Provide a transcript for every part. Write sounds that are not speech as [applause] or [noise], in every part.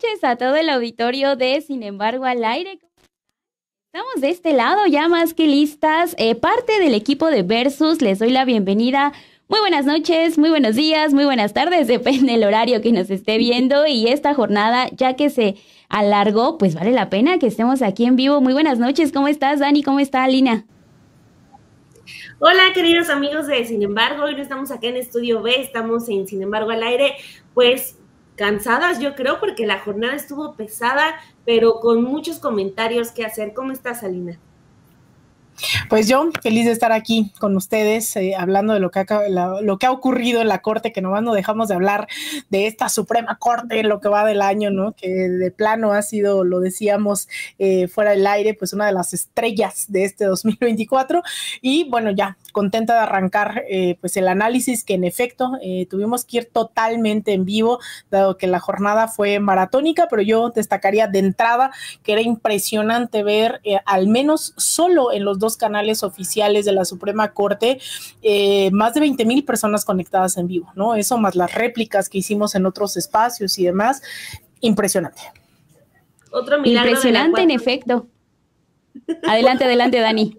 noches a todo el auditorio de Sin embargo al aire. Estamos de este lado ya más que listas. Eh, parte del equipo de Versus, les doy la bienvenida. Muy buenas noches, muy buenos días, muy buenas tardes, [laughs] depende del horario que nos esté viendo. Y esta jornada, ya que se alargó, pues vale la pena que estemos aquí en vivo. Muy buenas noches, ¿cómo estás, Dani? ¿Cómo está, Alina? Hola, queridos amigos de Sin embargo, hoy no estamos acá en Estudio B, estamos en Sin embargo al aire, pues cansadas yo creo porque la jornada estuvo pesada, pero con muchos comentarios que hacer. ¿Cómo estás, Alina? Pues yo feliz de estar aquí con ustedes eh, hablando de lo que, ha, ha ocurrido en la Corte, que nomás no dejamos de hablar de esta Suprema Corte en lo que va del año, ¿no? Que de plano ha sido, lo decíamos eh, fuera del aire, pues una de las estrellas de este 2024. Y bueno, ya contenta de arrancar eh, pues el análisis que en efecto tuvimos que ir totalmente en vivo, dado que la jornada fue maratónica, pero yo destacaría de entrada que era impresionante ver al menos solo en los dos canales oficiales de la Suprema Corte, eh, más de 20 mil personas conectadas en vivo, ¿no? Eso más las réplicas que hicimos en otros espacios y demás, impresionante. Otro Impresionante en efecto. Adelante, adelante, Dani.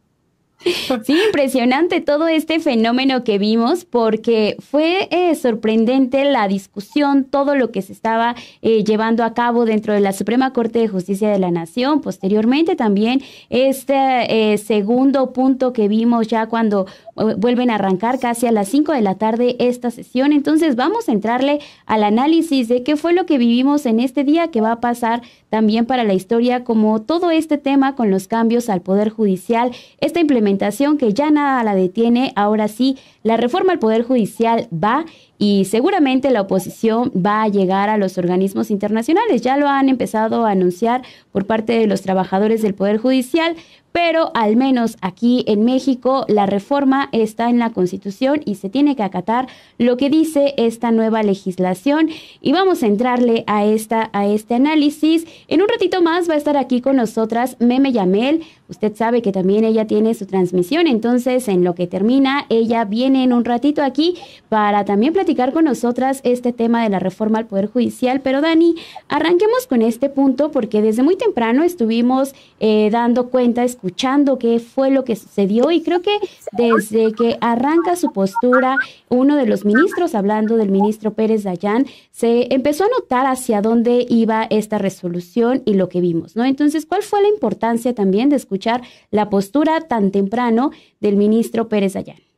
[laughs] Sí, impresionante todo este fenómeno que vimos porque fue eh, sorprendente la discusión, todo lo que se estaba eh, llevando a cabo dentro de la Suprema Corte de Justicia de la Nación. Posteriormente también este eh, segundo punto que vimos ya cuando vuelven a arrancar casi a las 5 de la tarde esta sesión. Entonces vamos a entrarle al análisis de qué fue lo que vivimos en este día que va a pasar también para la historia, como todo este tema con los cambios al Poder Judicial, esta implementación que ya nada la detiene, ahora sí, la reforma al Poder Judicial va y seguramente la oposición va a llegar a los organismos internacionales. Ya lo han empezado a anunciar por parte de los trabajadores del Poder Judicial, pero al menos aquí en México la reforma está en la Constitución y se tiene que acatar lo que dice esta nueva legislación y vamos a entrarle a esta a este análisis. En un ratito más va a estar aquí con nosotras Meme Yamel. Usted sabe que también ella tiene su transmisión, entonces en lo que termina ella viene en un ratito aquí para también platicar con nosotras este tema de la reforma al Poder Judicial. Pero Dani, arranquemos con este punto porque desde muy temprano estuvimos eh, dando cuenta, escuchando qué fue lo que sucedió y creo que desde que arranca su postura, uno de los ministros, hablando del ministro Pérez Dayán, se empezó a notar hacia dónde iba esta resolución y lo que vimos, ¿no? Entonces, ¿cuál fue la importancia también de escuchar la postura tan temprano del ministro Pérez Dayán?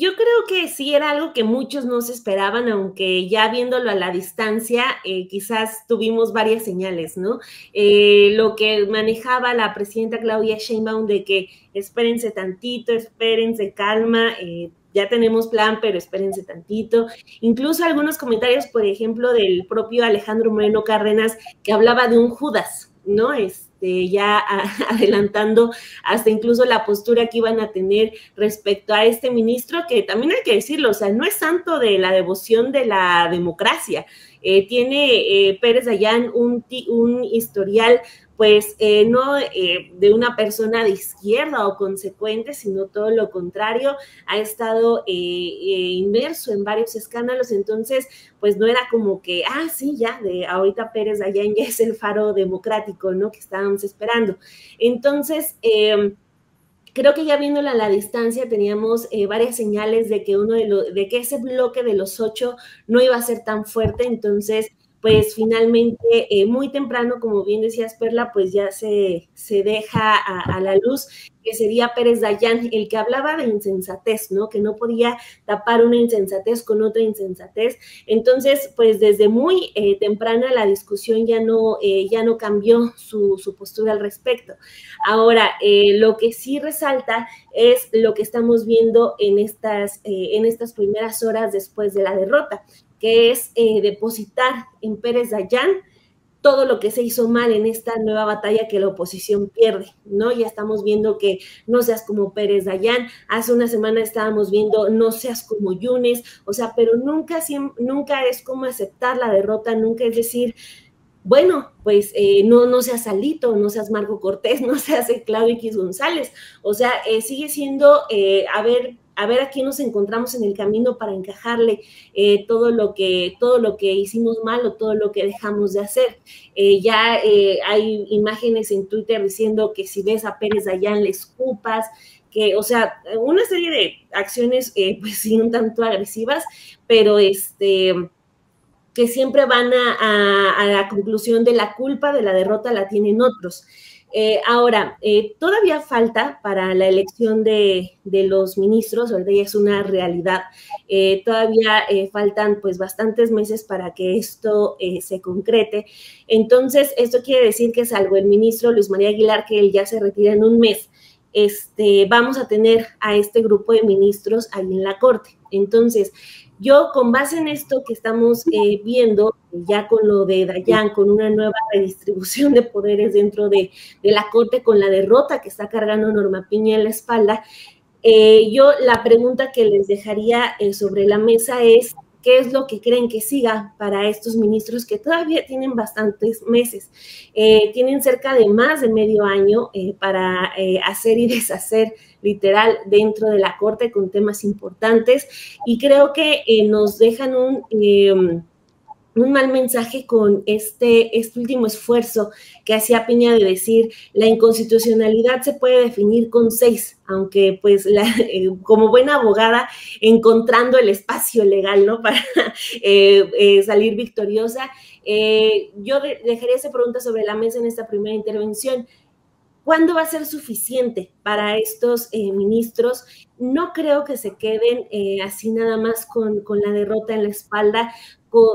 Yo creo que sí era algo que muchos no se esperaban, aunque ya viéndolo a la distancia, eh, quizás tuvimos varias señales, ¿no? Eh, lo que manejaba la presidenta Claudia Sheinbaum de que espérense tantito, espérense calma, eh, ya tenemos plan, pero espérense tantito. Incluso algunos comentarios, por ejemplo, del propio Alejandro Moreno Cárdenas, que hablaba de un Judas, ¿no? Es, este, ya [laughs] adelantando hasta incluso la postura que iban a tener respecto a este ministro, que también hay que decirlo, o sea, no es santo de la devoción de la democracia. Eh, tiene eh, Pérez Dayán un, un historial pues eh, no eh, de una persona de izquierda o consecuente, sino todo lo contrario, ha estado eh, inmerso en varios escándalos, entonces pues no era como que, ah, sí, ya, de ahorita Pérez allá ya [laughs] es el faro democrático, ¿no? Que estábamos esperando. Entonces, em, creo que ya viéndola a la distancia teníamos varias señales de que uno de, los, de que ese bloque de los ocho no iba a ser tan fuerte, entonces pues finalmente eh, muy temprano, como bien decías Perla, pues ya se, se deja a, la luz que sería Pérez Dayán el que hablaba de insensatez, ¿no? Que no podía tapar una insensatez con otra insensatez. Entonces, pues desde muy eh, temprana la discusión ya no, eh, ya no cambió su, su, postura al respecto. Ahora, lo que sí resalta es lo que estamos viendo en estas, en estas primeras horas después de la derrota que es eh, depositar en Pérez Dayán todo lo que se hizo mal en esta nueva batalla que la oposición pierde, ¿no? Ya estamos viendo que no seas como Pérez Dayán, hace una semana estábamos viendo no seas como Yunes, o sea, pero nunca, nunca es como aceptar la derrota, nunca es decir, bueno, pues eh, no, no seas Salito, no seas Marco Cortés, [laughs] no seas Claudio X González, o sea, eh, sigue siendo, a ver, a ver aquí nos encontramos en el camino para encajarle eh, todo, lo que, todo lo que hicimos mal o todo lo que dejamos de hacer. Eh, ya eh, hay imágenes en Twitter diciendo que si ves a Pérez Dayan le escupas, que, o sea, una serie de acciones, pues sí, un tanto agresivas, pero este que siempre van a, la conclusión de la culpa de la derrota la tienen otros. Eh, ahora, eh, todavía falta para la elección de, los ministros, ahorita ya es una realidad, eh, todavía faltan pues bastantes meses para que esto se concrete. Entonces, esto quiere decir que salvo el ministro Luis María Aguilar, que él ya se retira en un mes, este, vamos a tener a este grupo de ministros ahí en la Corte. Entonces, yo, con base en esto que estamos viendo, ya con lo de Dayan, con una nueva redistribución de poderes dentro de, la Corte, con la derrota que está cargando Norma Piña en la espalda, eh, yo la pregunta que les dejaría eh, sobre la mesa es, qué es lo que creen que siga para estos ministros que todavía tienen bastantes meses. tienen cerca de más de medio año para hacer y deshacer literal dentro de la Corte con temas importantes y creo que eh, nos dejan un... Eh, un mal mensaje con este, este último esfuerzo que hacía Piña de decir la inconstitucionalidad se puede definir con seis, aunque pues [laughs] eh, como buena abogada encontrando el espacio legal, ¿no? [laughs] Para salir victoriosa. yo dejaría esa pregunta sobre la mesa en esta primera intervención. ¿Cuándo va a ser suficiente para estos eh, ministros? No creo que se queden eh, así nada más con, la derrota en la espalda.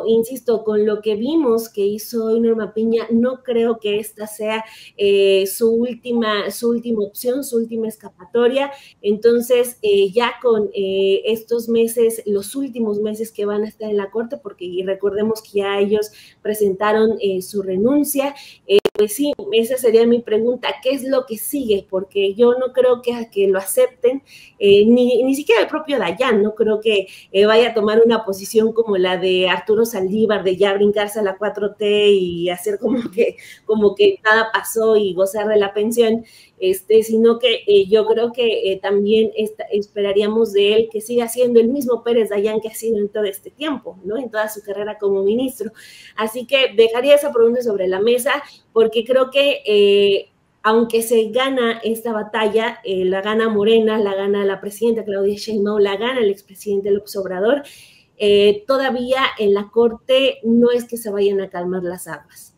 Insisto, con lo que vimos que hizo hoy Norma Piña, no creo que esta sea eh, su, última, su última opción, su última escapatoria. Entonces, ya con estos meses, los últimos meses que van a estar en la Corte, porque recordemos que ya ellos presentaron su renuncia, pues sí, esa sería mi pregunta, ¿qué es lo que sigue? Porque yo no creo que, lo acepten, eh, ni, ni, siquiera el propio Dayan, no creo que eh, vaya a tomar una posición como la de Arturo Saldívar, de ya brincarse a la 4T y hacer como que, como que nada pasó y gozar de la pensión este, sino que eh, yo creo que eh, también esperaríamos de él que siga siendo el mismo Pérez Dayan que ha sido en todo este tiempo, ¿no? En toda su carrera como ministro. Así que dejaría esa pregunta sobre la mesa porque creo que eh, aunque se gana esta batalla, la gana Morena, la gana la presidenta Claudia Sheinbaum, la gana el expresidente López Obrador, todavía en la Corte no es que se vayan a calmar las aguas.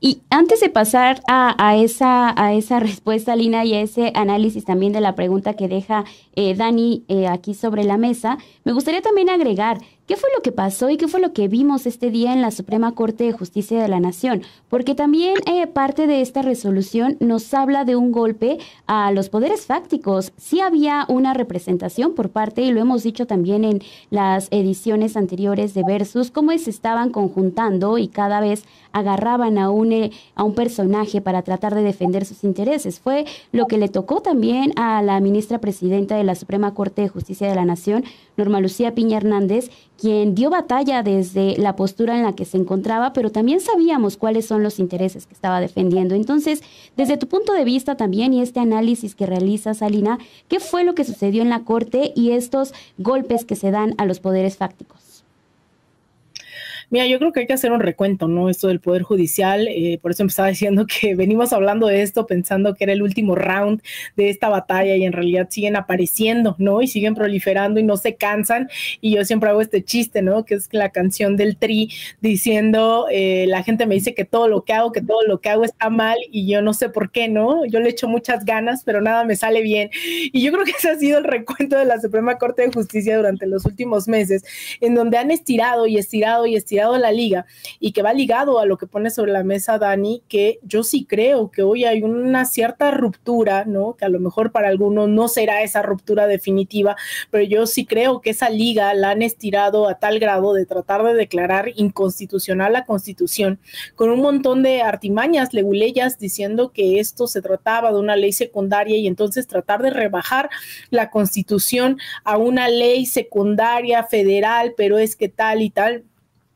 Y antes de pasar a, esa, a respuesta, Lina, y a ese análisis también de la pregunta que deja eh, Dani eh, aquí sobre la mesa, me gustaría también agregar ¿Qué fue lo que pasó y qué fue lo que vimos este día en la Suprema Corte de Justicia de la Nación? Porque también eh, parte de esta resolución nos habla de un golpe a los poderes fácticos. Sí había una representación por parte, y lo hemos dicho también en las ediciones anteriores de Versus, cómo se estaban conjuntando y cada vez agarraban a un, eh, a un personaje para tratar de defender sus intereses. Fue lo que le tocó también a la ministra presidenta de la Suprema Corte de Justicia de la Nación, Norma Lucía Piña Hernández, quien dio batalla desde la postura en la que se encontraba, pero también sabíamos cuáles son los intereses que estaba defendiendo. Entonces, desde tu punto de vista también y este análisis que realiza Salina, ¿qué fue lo que sucedió en la Corte y estos golpes que se dan a los poderes fácticos? Mira, yo creo que hay que hacer un recuento, ¿no? Esto del Poder Judicial, eh, por eso empezaba diciendo [laughs] que venimos hablando de esto pensando que era el último round de esta batalla y en realidad siguen apareciendo, ¿no? Y siguen proliferando y no se cansan. Y yo siempre hago este chiste, ¿no? Que es la canción del Tri diciendo, eh, la gente me dice que todo lo que hago, que todo lo que hago está mal y yo no sé por qué, ¿no? Yo le echo muchas ganas, pero nada me sale bien. Y yo creo que ese ha sido el recuento de la Suprema Corte de Justicia durante los últimos meses, en donde han estirado y estirado y estirado la liga y que va ligado a lo que pone sobre la mesa Dani, que yo sí creo que hoy hay una cierta ruptura, ¿no? Que a lo mejor para algunos no será esa ruptura definitiva, pero yo sí creo que esa liga la han estirado a tal grado de tratar de declarar inconstitucional la constitución, con un montón de artimañas leguleyas diciendo que esto se trataba de una ley secundaria y entonces tratar de rebajar la constitución a una ley secundaria federal, pero es que tal y tal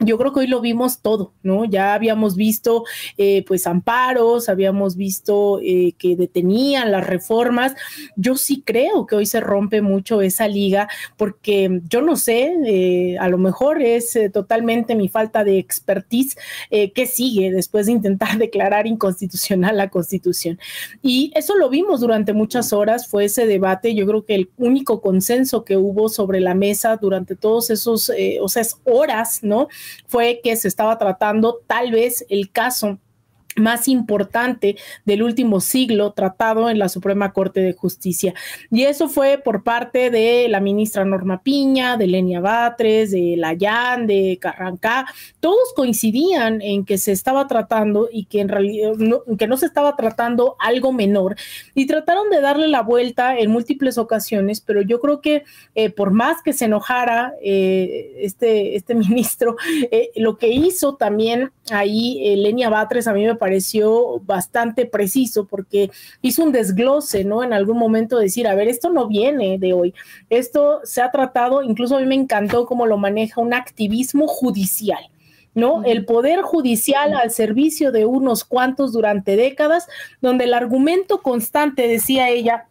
yo creo que hoy lo vimos todo, ¿no? Ya habíamos visto eh, pues amparos, habíamos visto eh, que detenían las reformas. Yo sí creo que hoy se rompe mucho esa liga porque yo no sé, eh, a lo mejor es totalmente mi falta de expertise que sigue después de intentar [laughs] declarar inconstitucional la constitución. Y eso lo vimos durante muchas horas, fue ese debate, yo creo que el único consenso que hubo sobre la mesa durante todos esos, o sea, horas, ¿no? Fue que se estaba tratando tal vez el caso más importante del último siglo tratado en la Suprema Corte de Justicia. Y eso fue por parte de la ministra Norma Piña, de Lenia Batres, de Layán, de Carrancá. Todos coincidían en que se estaba tratando y que en realidad no, que no se estaba tratando algo menor. Y trataron de darle la vuelta en múltiples ocasiones, pero yo creo que eh, por más que se enojara eh, este, este [laughs] ministro, eh, lo que hizo también ahí Lenia Batres a mí me pareció bastante preciso porque hizo un desglose, ¿no? En algún momento decir, a ver, esto no viene de hoy, esto se ha tratado, incluso a mí me encantó cómo lo maneja un activismo judicial. ¿no? El poder judicial al servicio de unos cuantos durante décadas, donde el argumento constante, decía ella,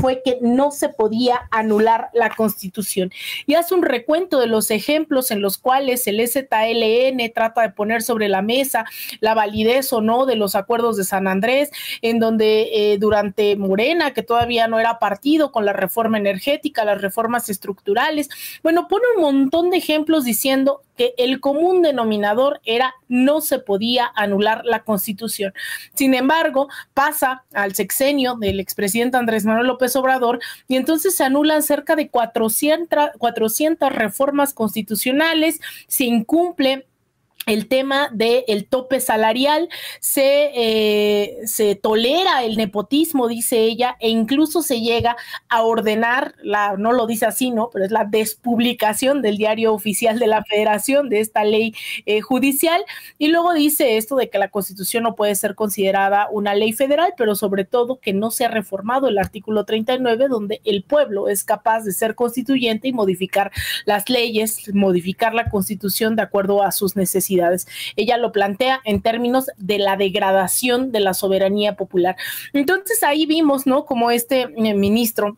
fue que no se podía anular la constitución. Y hace un recuento de los ejemplos en los cuales el ZLN trata de poner sobre la mesa la validez o no de los acuerdos de San Andrés, en donde eh, durante Morena, que todavía no era partido con la reforma energética, las reformas estructurales, bueno, pone un montón de ejemplos diciendo que el común denominador era no se podía anular la constitución. Sin embargo, pasa al sexenio del expresidente Andrés Manuel López Obrador y entonces se anulan cerca de 400, 400 reformas constitucionales, se incumple el tema del tope salarial, se, eh, se tolera el nepotismo, dice ella, e incluso se llega a ordenar, la, no lo dice así, ¿no? Pero es la despublicación del diario oficial de la federación de esta ley eh, judicial. Y luego dice esto de que la constitución no puede ser considerada una ley federal, pero sobre todo que no se ha reformado el artículo 39, donde el pueblo es capaz de ser constituyente y modificar las leyes, modificar la constitución de acuerdo a sus necesidades ella lo plantea en términos de la degradación de la soberanía popular. Entonces ahí vimos, ¿no? Como este eh, ministro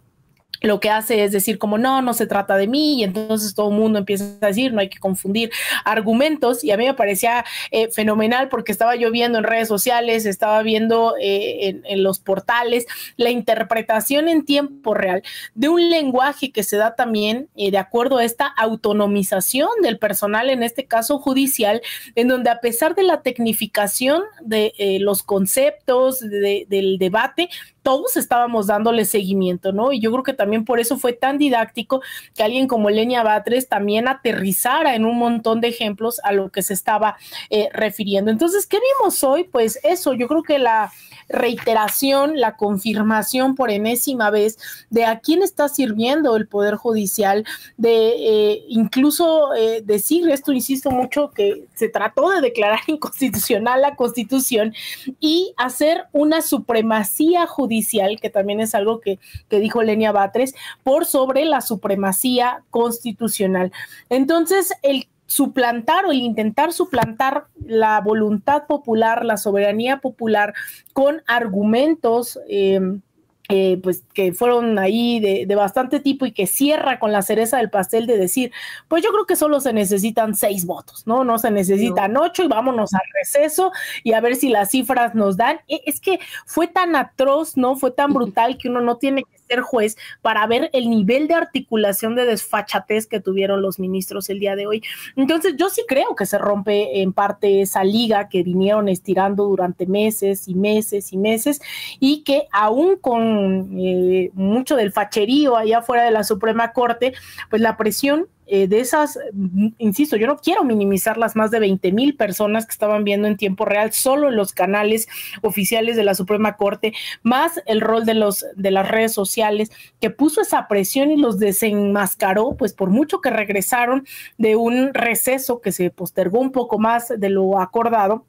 lo que hace es decir como no, no se trata de mí y entonces todo el mundo empieza a decir no hay que confundir argumentos y a mí me parecía eh, fenomenal porque estaba yo viendo en redes sociales, estaba viendo eh, en, los portales la interpretación en tiempo real de un lenguaje que se da también eh, de acuerdo a esta autonomización del personal, en este caso judicial, en donde a pesar de la tecnificación de los conceptos del debate, todos estábamos dándole seguimiento, ¿no? Y yo creo que también por eso fue tan didáctico que alguien como Lenia Batres también aterrizara en un montón de ejemplos a lo que se estaba eh, refiriendo. Entonces, ¿qué vimos hoy? Pues eso, yo creo que la reiteración, la confirmación por enésima vez de a quién está sirviendo el Poder Judicial, de eh, incluso eh, decir esto, insisto mucho, que se trató de declarar [laughs] inconstitucional la Constitución y hacer una supremacía judicial, que también es algo que, que dijo Lenia Batres, por sobre la supremacía constitucional. Entonces, el suplantar o el intentar suplantar la voluntad popular, la soberanía popular con argumentos eh, eh, pues que fueron ahí de, bastante tipo y que cierra con la cereza del pastel de decir, pues yo creo que solo se necesitan seis votos, ¿no? No se necesitan ocho y vámonos al receso y a ver si las cifras nos dan. E, es que fue tan atroz, ¿no? Fue tan brutal que uno no tiene que ser juez para ver el nivel de articulación de desfachatez que tuvieron los ministros el día de hoy. Entonces yo sí creo que se rompe en parte esa liga que vinieron estirando durante meses y meses y meses y que aún con eh, mucho del facherío allá fuera de la Suprema Corte, pues la presión eh, de esas, insisto, yo no quiero minimizar las más de 20 mil personas que estaban viendo en tiempo real solo en los canales oficiales de la Suprema Corte, más el rol de los de las redes sociales que puso esa presión y los desenmascaró, pues por mucho que regresaron de un receso que se postergó un poco más de lo acordado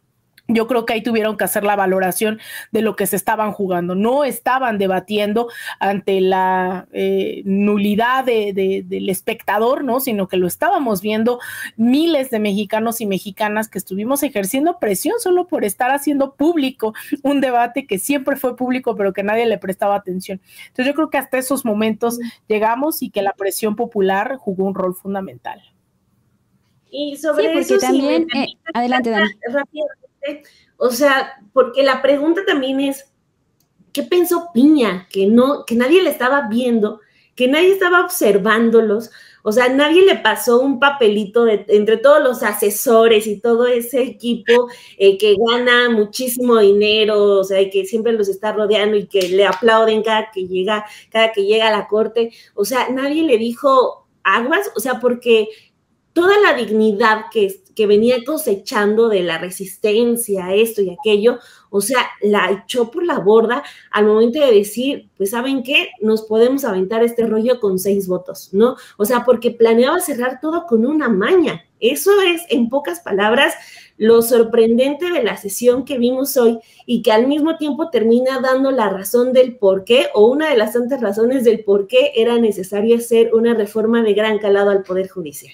yo creo que ahí tuvieron que hacer la valoración de lo que se estaban jugando. No estaban debatiendo ante la eh, nulidad del espectador, ¿no? Sino que lo estábamos viendo miles de mexicanos y mexicanas que estuvimos ejerciendo presión solo por estar haciendo público un debate que siempre fue público, pero que nadie le prestaba atención. Entonces yo creo que hasta esos momentos llegamos y que la presión popular jugó un rol fundamental. Y sobre eso también, eh, adelante, Dani. O sea, porque la pregunta también es, ¿qué pensó Piña? Que no, que nadie le estaba viendo, que nadie estaba observándolos. O sea, nadie le pasó un papelito entre todos los asesores y todo ese equipo eh, que gana muchísimo dinero, o sea, y que siempre los está rodeando y que le aplauden cada que llega, cada que llega a la corte. O sea, nadie le dijo aguas, o sea, porque toda la dignidad que, que venía cosechando de la resistencia, esto y aquello, o sea, la echó por la borda al momento de decir, pues saben qué, nos podemos aventar este rollo con seis votos, ¿no? O sea, porque planeaba cerrar todo con una maña. Eso es, en pocas palabras, lo sorprendente de la sesión que vimos hoy y que al mismo tiempo termina dando la razón del por qué o una de las tantas razones del por qué era necesario hacer una reforma de gran calado al Poder Judicial.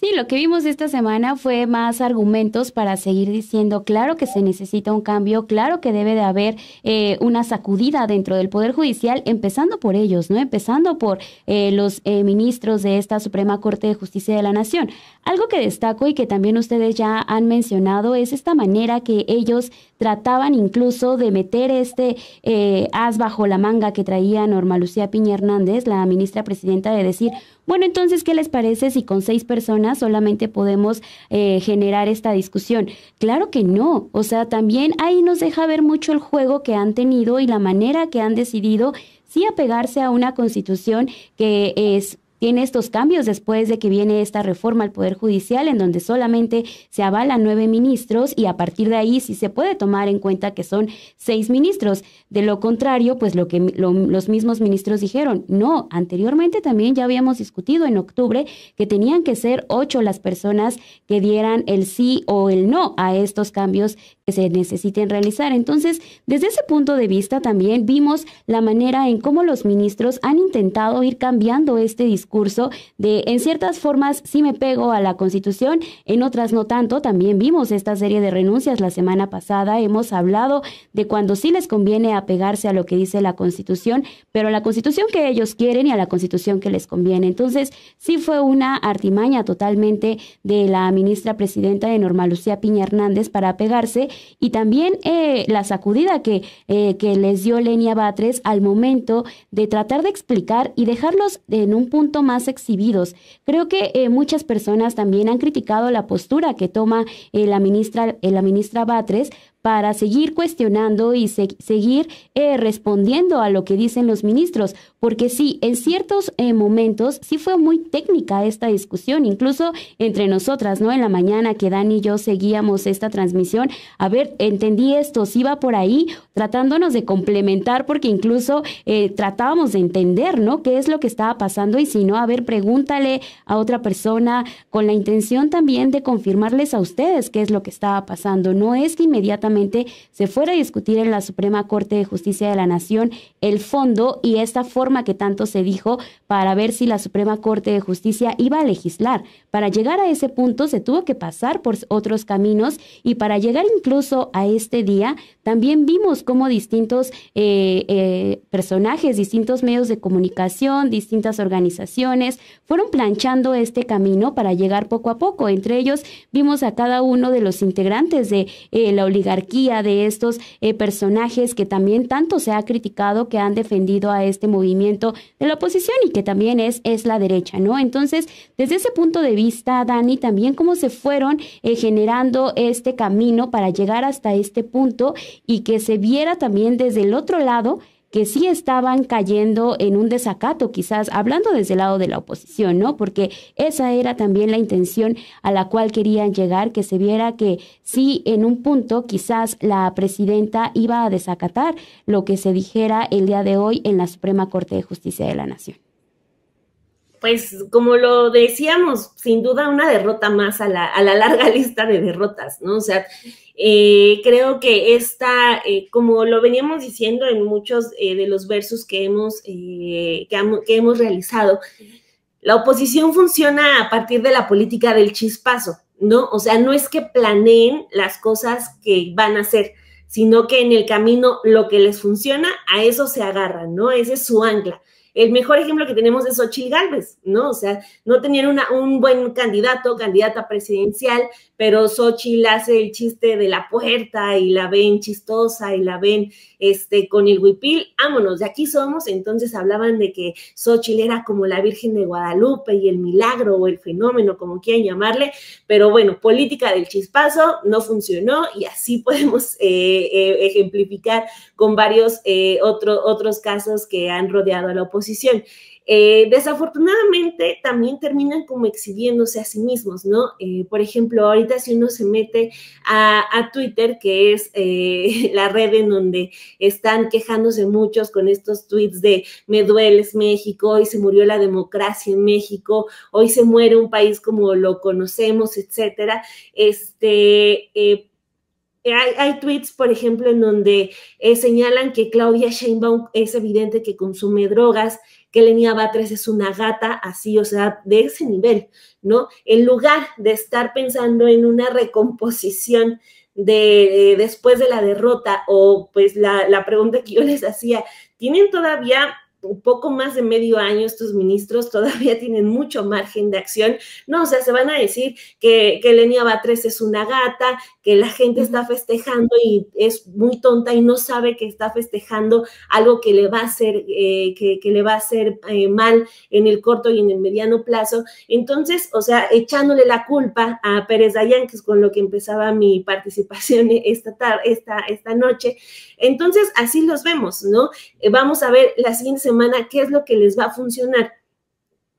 Sí, lo que vimos esta semana fue más argumentos para seguir diciendo, claro que se necesita un cambio, claro que debe de haber eh, una sacudida dentro del Poder Judicial, empezando por ellos, ¿no? Empezando por eh, los eh, ministros de esta Suprema Corte de Justicia de la Nación. Algo que destaco y que también ustedes ya han mencionado es esta manera que ellos trataban incluso de meter este as bajo la manga que traía Norma Lucía Piña Hernández, la ministra presidenta, de decir, bueno, entonces, ¿qué les parece si con seis personas solamente podemos eh, generar esta discusión? Claro que no. O sea, también ahí nos deja ver mucho el juego que han tenido y la manera que han decidido sí apegarse a una constitución que es tiene estos cambios después de que viene esta reforma al Poder Judicial, en donde solamente se avalan nueve ministros y a partir de ahí sí se puede tomar en cuenta que son seis ministros. De lo contrario, pues lo que los mismos ministros dijeron, no, anteriormente también ya habíamos discutido en octubre que tenían que ser ocho las personas que dieran el sí o el no a estos cambios que se necesiten realizar. Entonces, desde ese punto de vista también vimos la manera en cómo los ministros han intentado ir cambiando este discurso curso de en ciertas formas sí me pego a la Constitución, en otras no tanto. También vimos esta serie de renuncias la semana pasada. Hemos hablado de cuando sí les conviene apegarse a lo que dice la Constitución, pero a la Constitución que ellos quieren y a la Constitución que les conviene. Entonces, sí fue una artimaña totalmente de la ministra presidenta de Norma Lucía Piña Hernández para apegarse y también eh, la sacudida que, eh, que les dio Lenia Batres al momento de tratar de explicar y dejarlos en un punto más exhibidos. Creo que eh, muchas personas también han criticado la postura que toma eh, la ministra, eh, la ministra Batres para seguir cuestionando y seguir respondiendo a lo que dicen los ministros, porque sí, en ciertos eh, momentos sí fue muy técnica esta discusión, incluso entre nosotras, ¿no? En la mañana que Dani y yo seguíamos esta transmisión, a ver, entendí esto, si iba por ahí, tratándonos de complementar, porque incluso eh, tratábamos de entender, ¿no? ¿Qué es lo que estaba pasando? Y si no, a ver, pregúntale a otra persona con la intención también de confirmarles a ustedes qué es lo que estaba pasando. No es que inmediatamente se fuera a discutir en la Suprema Corte de Justicia de la Nación el fondo y esta forma que tanto se dijo para ver si la Suprema Corte de Justicia iba a legislar. Para llegar a ese punto se tuvo que pasar por otros caminos y para llegar incluso a este día también vimos cómo distintos eh, eh, personajes, distintos medios de comunicación, distintas organizaciones fueron planchando este camino para llegar poco a poco. Entre ellos vimos a cada uno de los integrantes de eh, la oligarquía de estos personajes que también tanto se ha criticado, que han defendido a este movimiento de la oposición y que también es, es la derecha, ¿no? Entonces, desde ese punto de vista, Dani, también cómo se fueron eh, generando este camino para llegar hasta este punto y que se viera también desde el otro lado que sí estaban cayendo en un desacato, quizás hablando desde el lado de la oposición, ¿no? Porque esa era también la intención a la cual querían llegar, que se viera que sí en un punto quizás la presidenta iba a desacatar lo que se dijera el día de hoy en la Suprema Corte de Justicia de la Nación. Pues como lo decíamos, sin duda una derrota más a la, a la larga [laughs] lista de derrotas, ¿no? O sea, eh, creo que esta, eh, como lo veníamos diciendo en muchos eh, de los versos que hemos, que, que hemos realizado, la oposición funciona a partir de la política del chispazo, ¿no? O sea, no es que planeen las cosas que van a hacer, sino que en el camino lo que les funciona, a eso se agarran, ¿no? Ese es su ancla. El mejor ejemplo que tenemos es Xochitl Gálvez, ¿no? O sea, no tenían una, un buen candidato, candidata presidencial, pero Xochitl hace el chiste de la puerta y la ven chistosa y la ven este, con el huipil, vámonos, de aquí somos. Entonces hablaban de que Xochitl era como la Virgen de Guadalupe y el milagro o el fenómeno, como quieran llamarle, pero bueno, política del chispazo no funcionó y así [laughs] podemos eh, eh, ejemplificar con varios eh, otros casos que han rodeado a la oposición posición. Eh, desafortunadamente también terminan como exhibiéndose a sí mismos, ¿no? Eh, por ejemplo, ahorita si uno se mete a, Twitter, que es eh, [laughs] la red en donde están quejándose muchos con estos tweets de me dueles México, hoy se murió la democracia en México, hoy se muere un país como lo conocemos, etcétera, este hay, tweets, por ejemplo, en donde señalan que Claudia Sheinbaum es evidente que consume drogas, que Lenia Batres es una gata, así, o sea, de ese nivel, ¿no? En lugar de estar pensando en una recomposición de después de la derrota o pues la, la pregunta que yo les hacía, ¿tienen todavía un poco más de medio año estos ministros todavía [laughs] tienen mucho margen de acción. No, o sea, se van a decir que, que Lenia Batres es una gata, que la gente está festejando y es muy tonta y no sabe que está festejando algo que le va a hacer, eh, que, le va a hacer eh, mal en el corto y en el mediano plazo. Entonces, o sea, echándole la culpa a Pérez Dayan, que es con lo que empezaba mi participación [laughs] esta, tarde, esta, esta noche. Entonces, así los vemos, ¿no? Eh, vamos a ver la siguiente semana qué es lo que les va a funcionar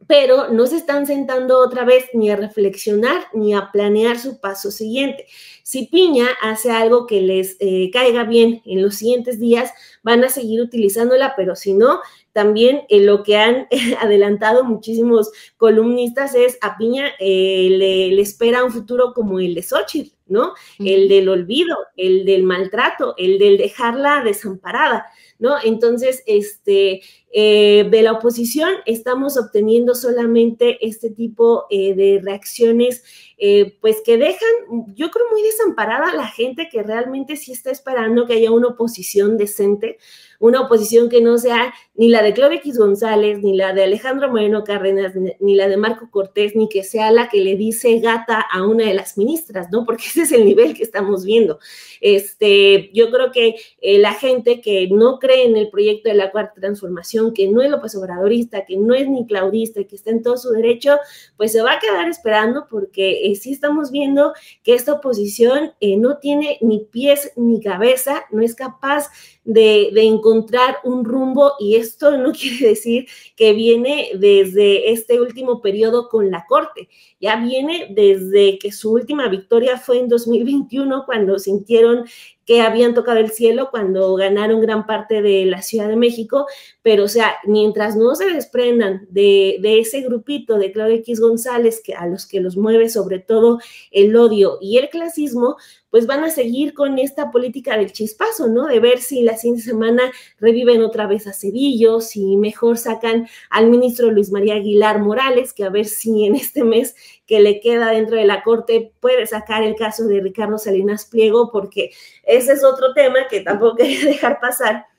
pero no se están sentando otra vez ni a reflexionar ni a planear su paso siguiente. Si Piña hace algo que les eh, caiga bien en los siguientes días, van a seguir utilizándola, pero si no, también eh, lo que han [laughs] adelantado muchísimos columnistas es a Piña eh, le, espera un futuro como el de Xochitl, ¿no? El del olvido, el del maltrato, el del dejarla desamparada. ¿No? Entonces, este, eh, de la oposición estamos obteniendo solamente este tipo eh, de reacciones, eh, pues que dejan, yo creo, muy desamparada a la gente que realmente sí está esperando que haya una oposición decente, una oposición que no sea ni la de Claudia X González, ni la de Alejandro Moreno Cárdenas, ni la de Marco Cortés, ni que sea la que le dice gata a una de las ministras, ¿no? Porque ese es el nivel que estamos viendo. Este, yo creo que la gente que no cree en el proyecto de la cuarta transformación, que no es López Obradorista, que no es ni claudista, que está en todo su derecho, pues se va a quedar esperando porque eh, sí estamos viendo que esta oposición eh, no tiene ni pies ni cabeza, no es capaz de, encontrar un rumbo y esto no [laughs] quiere decir que viene desde este último periodo con la Corte, ya viene desde que su última victoria fue en 2021 cuando sintieron que habían tocado el cielo cuando ganaron gran parte de la Ciudad de México, pero o sea, mientras no se desprendan de, ese grupito de Claudia X González, que a los que los mueve sobre todo el odio y el clasismo, pues van a seguir con esta política del chispazo, ¿no? De ver si la siguiente semana reviven otra vez a Cedillo, si mejor sacan al ministro Luis María Aguilar Morales, que a ver si en este mes que le queda dentro de la corte puede sacar el caso de Ricardo Salinas Pliego, porque ese es otro tema que tampoco quería [laughs] dejar pasar.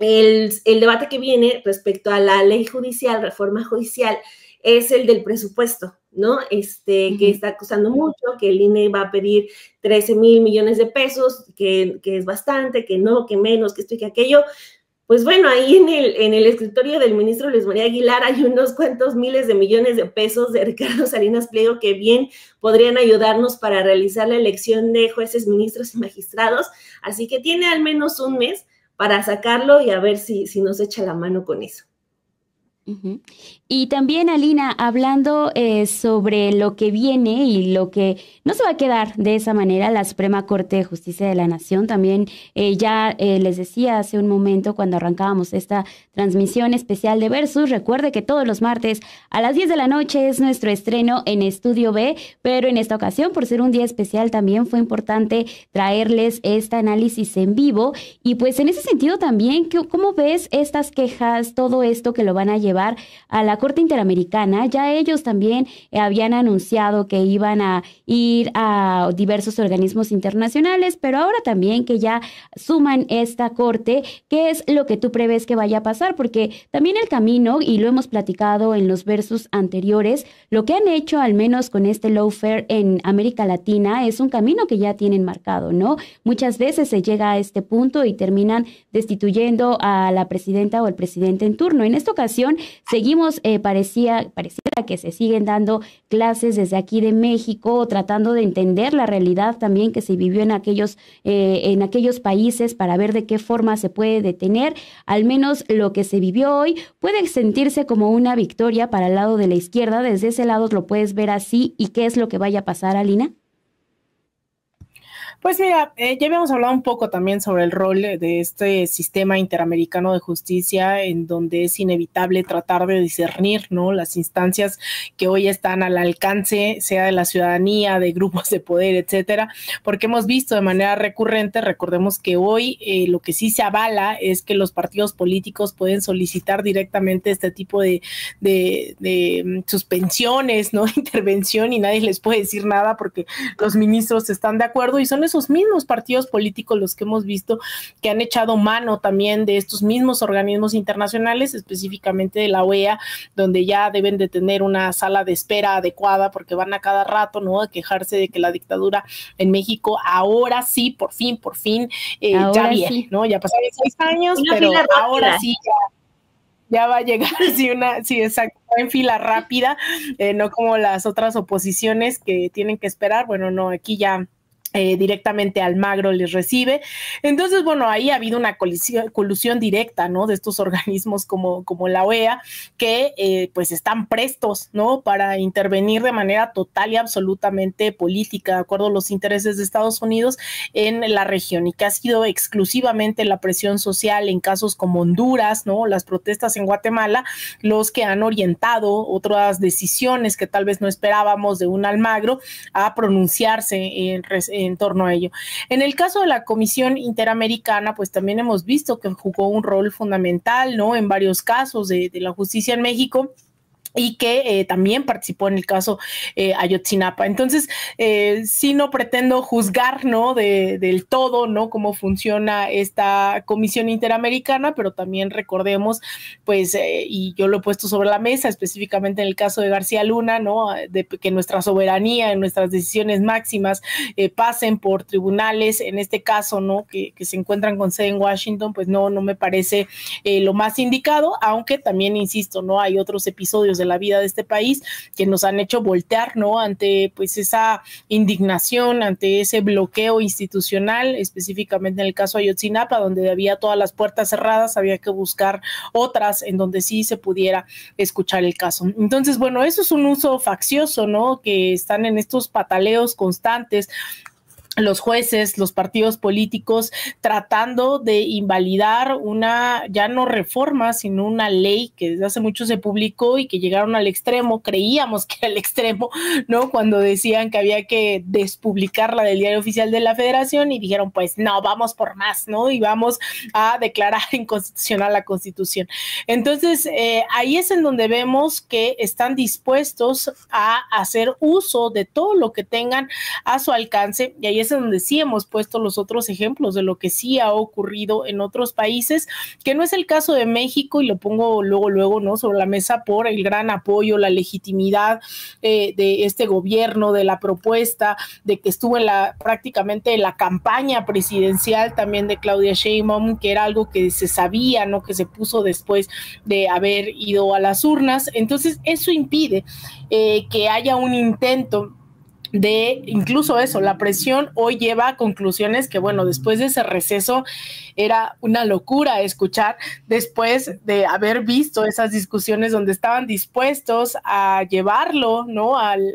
El, el debate que viene respecto a la ley judicial, reforma judicial, es el del presupuesto, ¿no? Este, que está acusando mucho, que el INE va a pedir 13 mil millones de pesos, que, es bastante, que no, que menos, que esto y que aquello. Pues bueno, ahí en el, en el escritorio del ministro Luis María Aguilar hay unos cuantos miles de millones de pesos de Ricardo Salinas Pliego que bien podrían ayudarnos para realizar la elección de jueces, ministros y magistrados. Así que tiene al menos un mes para sacarlo y a ver si, si nos echa la mano con eso. Y también, Alina, hablando eh, sobre lo que viene y lo que no se va a quedar de esa manera, la Suprema Corte de Justicia de la Nación, también eh, ya eh, les decía hace un momento cuando arrancábamos esta transmisión especial de Versus, recuerde que todos los martes a las 10 de la noche es nuestro estreno en Estudio B, pero en esta ocasión, por ser un día especial, también fue importante traerles este análisis en vivo. Y pues en ese sentido también, ¿cómo ves estas quejas, todo esto que lo van a llevar a la Corte Interamericana. Ya ellos también eh, habían anunciado que iban a ir a diversos organismos internacionales, pero ahora también que ya suman esta Corte, ¿qué es lo que tú prevés que vaya a pasar? Porque también el camino, y lo hemos platicado en los versos anteriores, lo que han hecho al menos con este lawfare en América Latina es un camino que ya tienen marcado, ¿no? Muchas veces se llega a este punto y terminan destituyendo a la presidenta o el presidente en turno. En esta ocasión seguimos eh, parecía, pareciera que se siguen dando clases desde aquí de México, tratando de entender la realidad también que se vivió en aquellos, eh, en aquellos países para ver de qué forma se puede detener. Al menos lo que se vivió hoy puede sentirse como una victoria para el lado de la izquierda. Desde ese lado lo puedes ver así. ¿Y qué es lo que vaya a pasar, Alina? Pues mira, eh, ya habíamos hablado un poco también sobre el rol de este sistema interamericano de justicia, en donde es inevitable tratar de discernir, ¿no? Las instancias que hoy están al alcance, sea de la ciudadanía, de grupos de poder, etcétera, porque hemos visto de manera recurrente, recordemos que hoy eh, lo que sí se avala es que los partidos políticos pueden solicitar directamente este tipo de, de, de mm, suspensiones, ¿no? [laughs] Intervención y nadie les puede decir nada porque los ministros están de acuerdo y son esos mismos partidos políticos los que hemos visto que han echado mano también de estos mismos organismos internacionales, específicamente de la OEA, donde ya deben de tener una sala de espera adecuada porque van a cada rato, ¿no? A quejarse de que la dictadura en México ahora sí, por fin, por fin, eh, ya viene, ¿no? Ya pasaron seis años, pero ahora sí ya va a llegar, [laughs] sí, una, sí, exacto, en fila rápida, eh, no como las otras oposiciones que tienen que esperar. Bueno, no, aquí ya eh, directamente Almagro les recibe. Entonces, bueno, ahí ha habido una colusión directa, ¿no? De estos [laughs] organismos como, como la OEA, que eh, pues están prestos, ¿no? Para intervenir de manera total y absolutamente política, de acuerdo a los intereses de Estados Unidos en la región y que ha sido exclusivamente la presión social en casos como Honduras, ¿no? Las protestas en Guatemala, los que han orientado otras decisiones que tal vez no esperábamos de un Almagro a pronunciarse en torno a ello. En el caso de la Comisión Interamericana, pues también hemos visto que jugó un rol fundamental, ¿no? En varios casos de, de la justicia en México y que eh, también participó en el caso eh, Ayotzinapa. Entonces, eh, sí no pretendo juzgar, ¿no? De, del todo, ¿no? Cómo funciona esta comisión interamericana, pero también recordemos, pues, eh, y yo lo he puesto sobre la mesa, específicamente en el caso de García Luna, ¿no? De que nuestra soberanía, nuestras decisiones máximas pasen por tribunales, en este caso, ¿no? Que, que, se encuentran con sede en Washington, pues no, no me parece lo más indicado, aunque también, insisto, ¿no? Hay otros episodios de la vida de este país que nos han hecho voltear, ¿no? Ante pues esa indignación, ante ese bloqueo institucional, específicamente en el caso Ayotzinapa, donde había todas las puertas cerradas, había que buscar otras en donde sí se pudiera escuchar el caso. Entonces, bueno, eso es un uso faccioso, ¿no? Que están en estos pataleos constantes los jueces, los partidos políticos, tratando de invalidar una, ya no reforma, sino una ley que desde hace mucho se publicó y que llegaron al extremo, creíamos que era el extremo, ¿no? Cuando decían que había que despublicarla del diario oficial de la federación y dijeron, pues no, vamos por más, ¿no? Y vamos a declarar [laughs] inconstitucional la constitución. Entonces, eh, ahí es en donde vemos que están dispuestos a hacer uso de todo lo que tengan a su alcance y ahí es donde sí hemos puesto los otros ejemplos de lo que sí ha ocurrido en otros países, que no es el caso de México y lo pongo luego, luego, ¿no? Sobre la mesa por el gran apoyo, la legitimidad eh, de este gobierno, de la propuesta, de que estuvo en la prácticamente en la campaña presidencial también de Claudia Sheinbaum, que era algo que se sabía, ¿no? Que se puso después de haber ido a las urnas. Entonces, eso impide eh, que haya un intento de incluso eso, la presión hoy lleva a conclusiones que, bueno, después de ese receso era una locura escuchar, después de haber visto esas discusiones donde estaban dispuestos a llevarlo, ¿no? Al,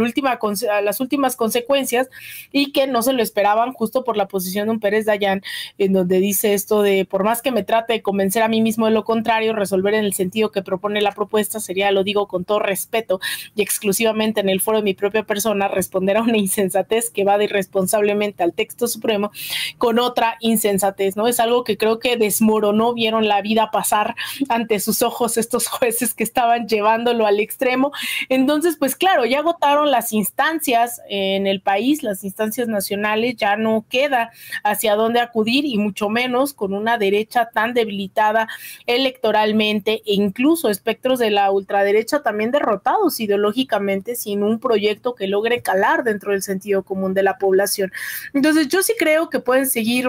última, a las últimas consecuencias y que no se lo esperaban justo por la posición de un Pérez Dayan, en donde dice esto de, por más que me trate de convencer a mí mismo de lo contrario, resolver en el sentido que propone la propuesta sería, lo digo con todo respeto y exclusivamente en el foro de mi propia persona, responder a una insensatez que va de irresponsablemente al texto supremo con otra insensatez, ¿no? Es algo que creo que desmoronó, vieron la vida pasar ante sus ojos estos [laughs] jueces que estaban llevándolo al extremo. Entonces, pues claro, ya agotaron las instancias en el país, las instancias nacionales, ya no queda hacia dónde acudir y mucho menos con una derecha tan debilitada electoralmente e incluso espectros de la ultraderecha también derrotados ideológicamente sin un proyecto que logre calar dentro del sentido común de la población. Entonces yo sí creo que pueden seguir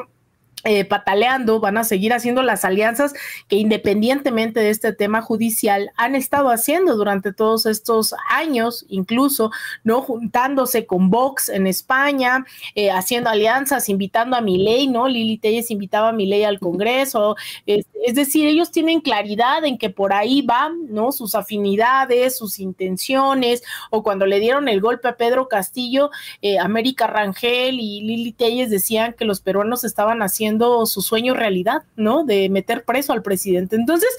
eh, pataleando, van a seguir haciendo las alianzas que independientemente de este tema judicial han estado haciendo durante todos estos años, incluso no juntándose con Vox en España, eh, haciendo alianzas, invitando a ley, ¿no? Lili Telles invitaba a ley al Congreso, es, decir, ellos tienen claridad en que por ahí van, ¿no? Sus afinidades, sus intenciones, o cuando le dieron el golpe a Pedro Castillo, eh, América Rangel y Lili Telles decían que los peruanos estaban haciendo su sueño realidad, ¿no? De meter preso al presidente. Entonces,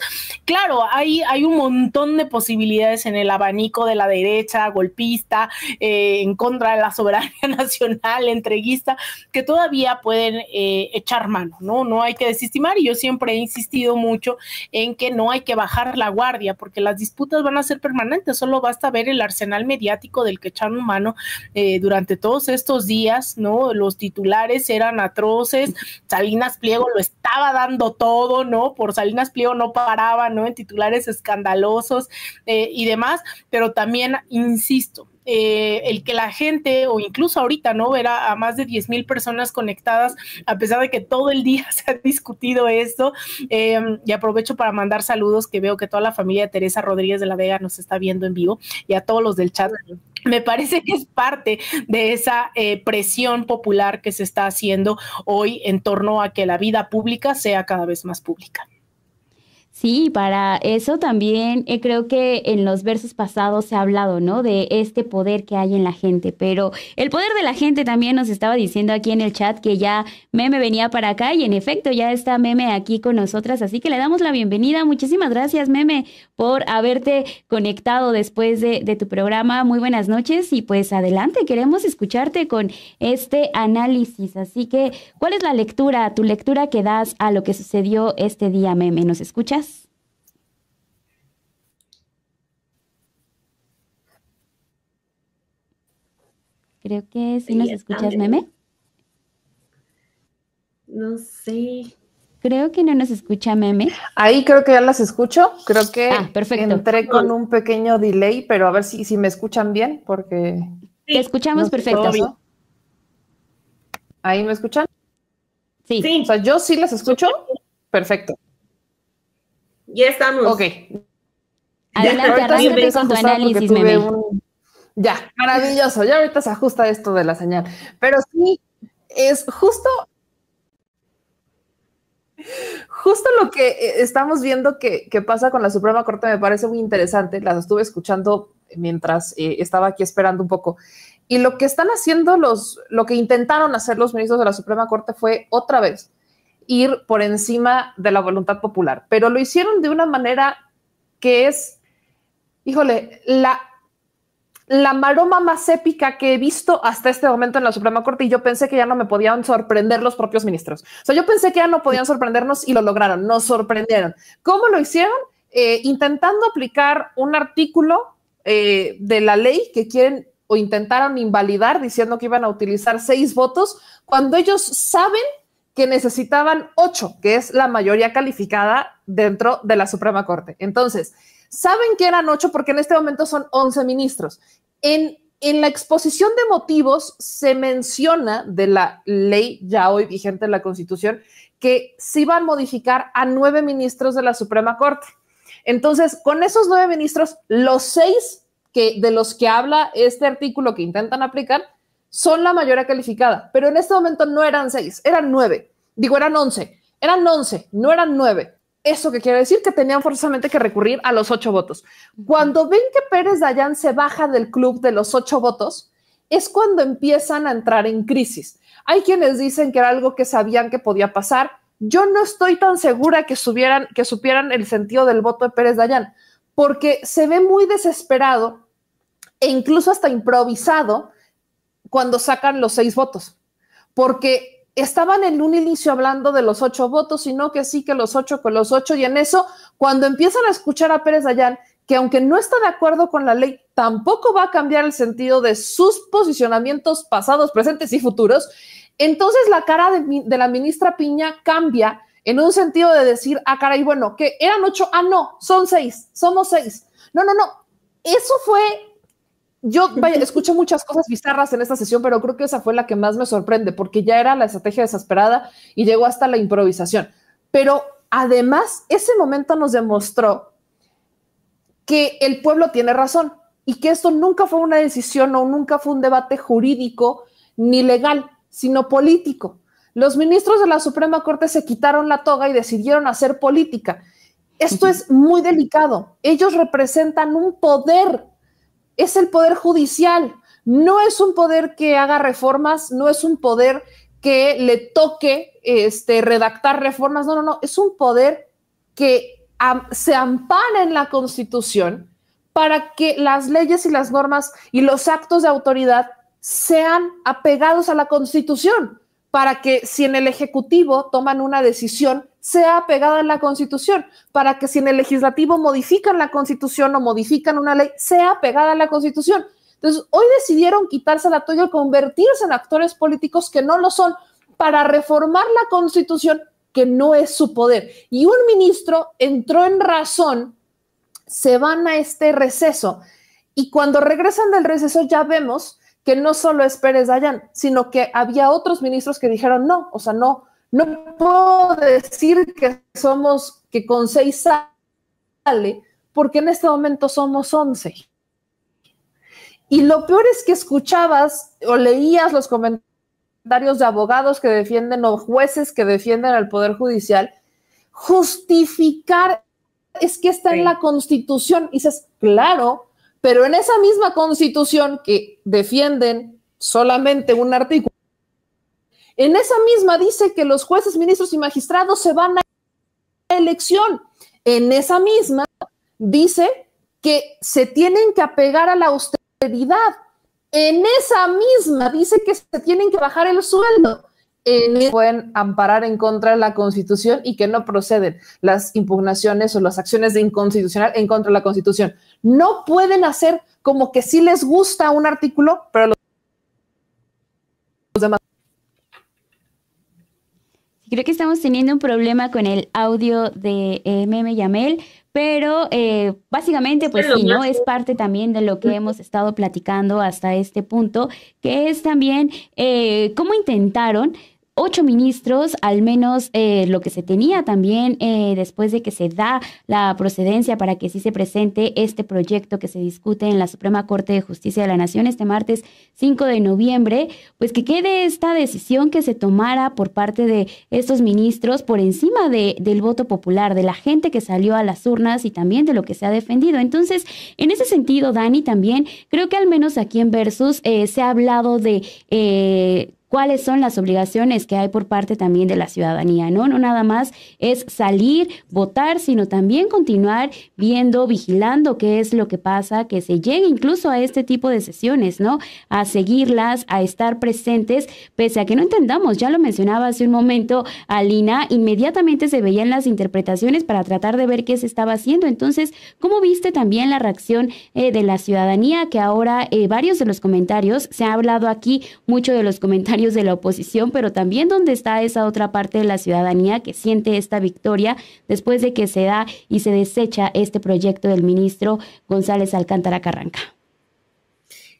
claro, hay, un montón de posibilidades en el abanico de la derecha, golpista, eh, en contra de la soberanía [laughs] nacional, entreguista, que todavía pueden eh, echar mano, ¿no? No hay que desestimar y yo siempre he insistido mucho en que no hay que bajar la guardia porque las disputas van a ser permanentes, solo basta ver el arsenal mediático del que echaron mano eh, durante todos estos días, ¿no? Los titulares eran atroces, Salinas Pliego lo estaba dando todo, ¿no? Por Salinas Pliego no paraba, ¿no? En titulares escandalosos eh, y demás, pero también, insisto, eh, el que la gente, o incluso ahorita, ¿no? Ver a, más de 10 mil personas conectadas, a pesar de que todo el día [laughs] se ha discutido esto. Em, y aprovecho para mandar saludos, que veo que toda la familia de Teresa Rodríguez de la Vega nos está viendo en vivo, y a todos los del chat me parece que es parte de esa eh, presión popular que se está haciendo hoy en torno a que la vida pública sea cada vez más pública. Sí, para eso también eh, creo que en los versos pasados se ha hablado, ¿no? De este poder que hay en la gente, pero el poder de la gente también nos estaba diciendo aquí en el chat que ya Meme venía para acá y en efecto ya está Meme aquí con nosotras, así que le damos la bienvenida. Muchísimas gracias Meme por haberte conectado después de, de tu programa. Muy buenas noches y pues adelante, queremos escucharte con este análisis. Así que, ¿cuál es la lectura, tu lectura que das a lo que sucedió este día, Meme? ¿Nos escuchas? Creo que si nos escuchas, meme. No sé. Creo que no nos escucha meme. Ahí creo que ya las escucho. Creo que ah, entré con un pequeño delay, pero a ver si, si me escuchan bien, porque. Te escuchamos perfecto. ¿Ahí me escuchan? Sí. O sea, yo sí las escucho. Perfecto. Ya estamos. Ok. Adelante, arráncate con tu análisis, meme. Ya, maravilloso. Ya ahorita se ajusta esto de la señal. Pero sí, es justo, justo lo que eh, estamos viendo que, pasa con la Suprema Corte me parece muy interesante. Las estuve escuchando mientras eh, estaba aquí esperando un poco. Y lo que están haciendo los, lo que intentaron hacer los ministros de la Suprema Corte fue otra vez ir por encima de la voluntad popular, pero lo hicieron de una manera que es, híjole, la la maroma más épica que he visto hasta este momento en la Suprema Corte y yo pensé que ya no me podían sorprender los propios ministros. O sea, yo pensé que ya no podían sorprendernos y lo lograron, nos sorprendieron. ¿Cómo lo hicieron? Eh, intentando aplicar un artículo eh, de la ley que quieren o intentaron invalidar diciendo que iban a utilizar seis votos cuando ellos saben que necesitaban ocho, que es la mayoría calificada dentro de la Suprema Corte. Entonces, Saben que eran ocho porque en este momento son once ministros. En, la exposición de motivos se menciona de la ley ya hoy vigente en la Constitución que se iban a modificar a nueve ministros de la Suprema Corte. Entonces, con esos nueve ministros, los seis que de los que habla este artículo que intentan aplicar son la mayoría calificada, pero en este momento no eran seis, eran nueve, digo, eran once, eran once, no eran nueve. ¿Eso que quiere decir? Que tenían forzosamente que recurrir a los ocho votos. Cuando ven que Pérez Dayan se baja del club de los ocho votos, es cuando empiezan a entrar en crisis. Hay quienes dicen que era algo que sabían que podía pasar. Yo no estoy tan segura que, que supieran el sentido del voto de Pérez Dayan, porque se ve muy desesperado e incluso hasta improvisado cuando sacan los seis votos, porque estaban en un inicio hablando de los ocho votos, sino que sí que los ocho con los ocho, y en eso, cuando empiezan a escuchar a Pérez Dayán, que aunque no está de acuerdo con la ley, tampoco va a cambiar el sentido de sus posicionamientos pasados, presentes y futuros, entonces la cara de, de la ministra Piña cambia en un sentido de decir, ah, caray, bueno, que eran ocho, ah, no, son seis, somos seis. No, no, no. Eso fue yo vaya, escuché muchas cosas bizarras en esta sesión, pero creo que esa fue la que más me sorprende, porque ya era la estrategia desesperada y llegó hasta la improvisación. Pero además, ese momento nos demostró que el pueblo tiene razón y que esto nunca fue una decisión o nunca fue un debate jurídico ni legal, sino político. Los ministros de la Suprema Corte se quitaron la toga y decidieron hacer política. Esto es muy delicado. Ellos representan un poder es el poder judicial. No es un poder que haga reformas, no es un poder que le toque este, redactar reformas, no, no, no, es un poder que se ampara en la Constitución para que las leyes y las normas y los actos de autoridad sean apegados a la Constitución, para que si en el Ejecutivo toman una decisión, sea apegada a la Constitución, para que si en el legislativo modifican la Constitución o modifican una ley, sea apegada a la Constitución. Entonces, hoy decidieron quitarse la toalla y convertirse en actores políticos que no lo son para reformar la Constitución, que no es su poder. Y un ministro entró en razón, se van a este receso y cuando regresan del receso ya vemos que no solo es Pérez Dayan, sino que había otros ministros que dijeron no, o sea, no, no puedo decir que somos, que con seis sale, porque en este momento somos once. Y lo peor es que escuchabas o leías los comentarios de abogados que defienden o jueces que defienden al Poder Judicial, justificar es que está en la Constitución. Y dices, claro, pero en esa misma Constitución que defienden solamente un artículo, en esa misma dice que los jueces, ministros y magistrados se van a elección. En esa misma dice que se tienen que apegar a la austeridad. En esa misma dice que se tienen que bajar el sueldo. En pueden amparar en contra de la Constitución y que no proceden las impugnaciones o las acciones de inconstitucional en contra de la Constitución. No pueden hacer como que sí les gusta un artículo, pero los demás Creo que estamos teniendo un problema con el audio de eh, Meme Yamel, pero eh, básicamente, pues sí, ¿no? Es parte también de lo que hemos estado platicando hasta este punto, que es también eh, cómo intentaron ocho ministros, al menos eh, lo que se tenía también eh, después de que se da la procedencia para que sí se presente este proyecto que se discute en la Suprema Corte de Justicia de la Nación este martes 5 de noviembre, pues que quede esta decisión que se tomara por parte de estos ministros por encima de, del voto popular, de la gente que salió a las urnas y también de lo que se ha defendido. Entonces, en ese sentido, Dani, también creo que al menos aquí en Versus eh, se ha hablado de cuáles son las obligaciones que hay por parte también de la ciudadanía, ¿no? No nada más es salir, votar, sino también continuar viendo, vigilando qué es lo que pasa, que se llegue incluso a este tipo de sesiones, ¿no? A seguirlas, a estar presentes, pese a que no entendamos, ya lo mencionaba hace un momento Alina, inmediatamente se veían las interpretaciones para tratar de ver qué se estaba haciendo. Entonces, ¿cómo viste también la reacción eh, de la ciudadanía? Que ahora eh, varios de los comentarios, se ha hablado aquí mucho de los comentarios de la oposición, pero también donde está esa otra parte de la ciudadanía que siente esta victoria después de que se da y se desecha este proyecto del ministro González Alcántara Carranca.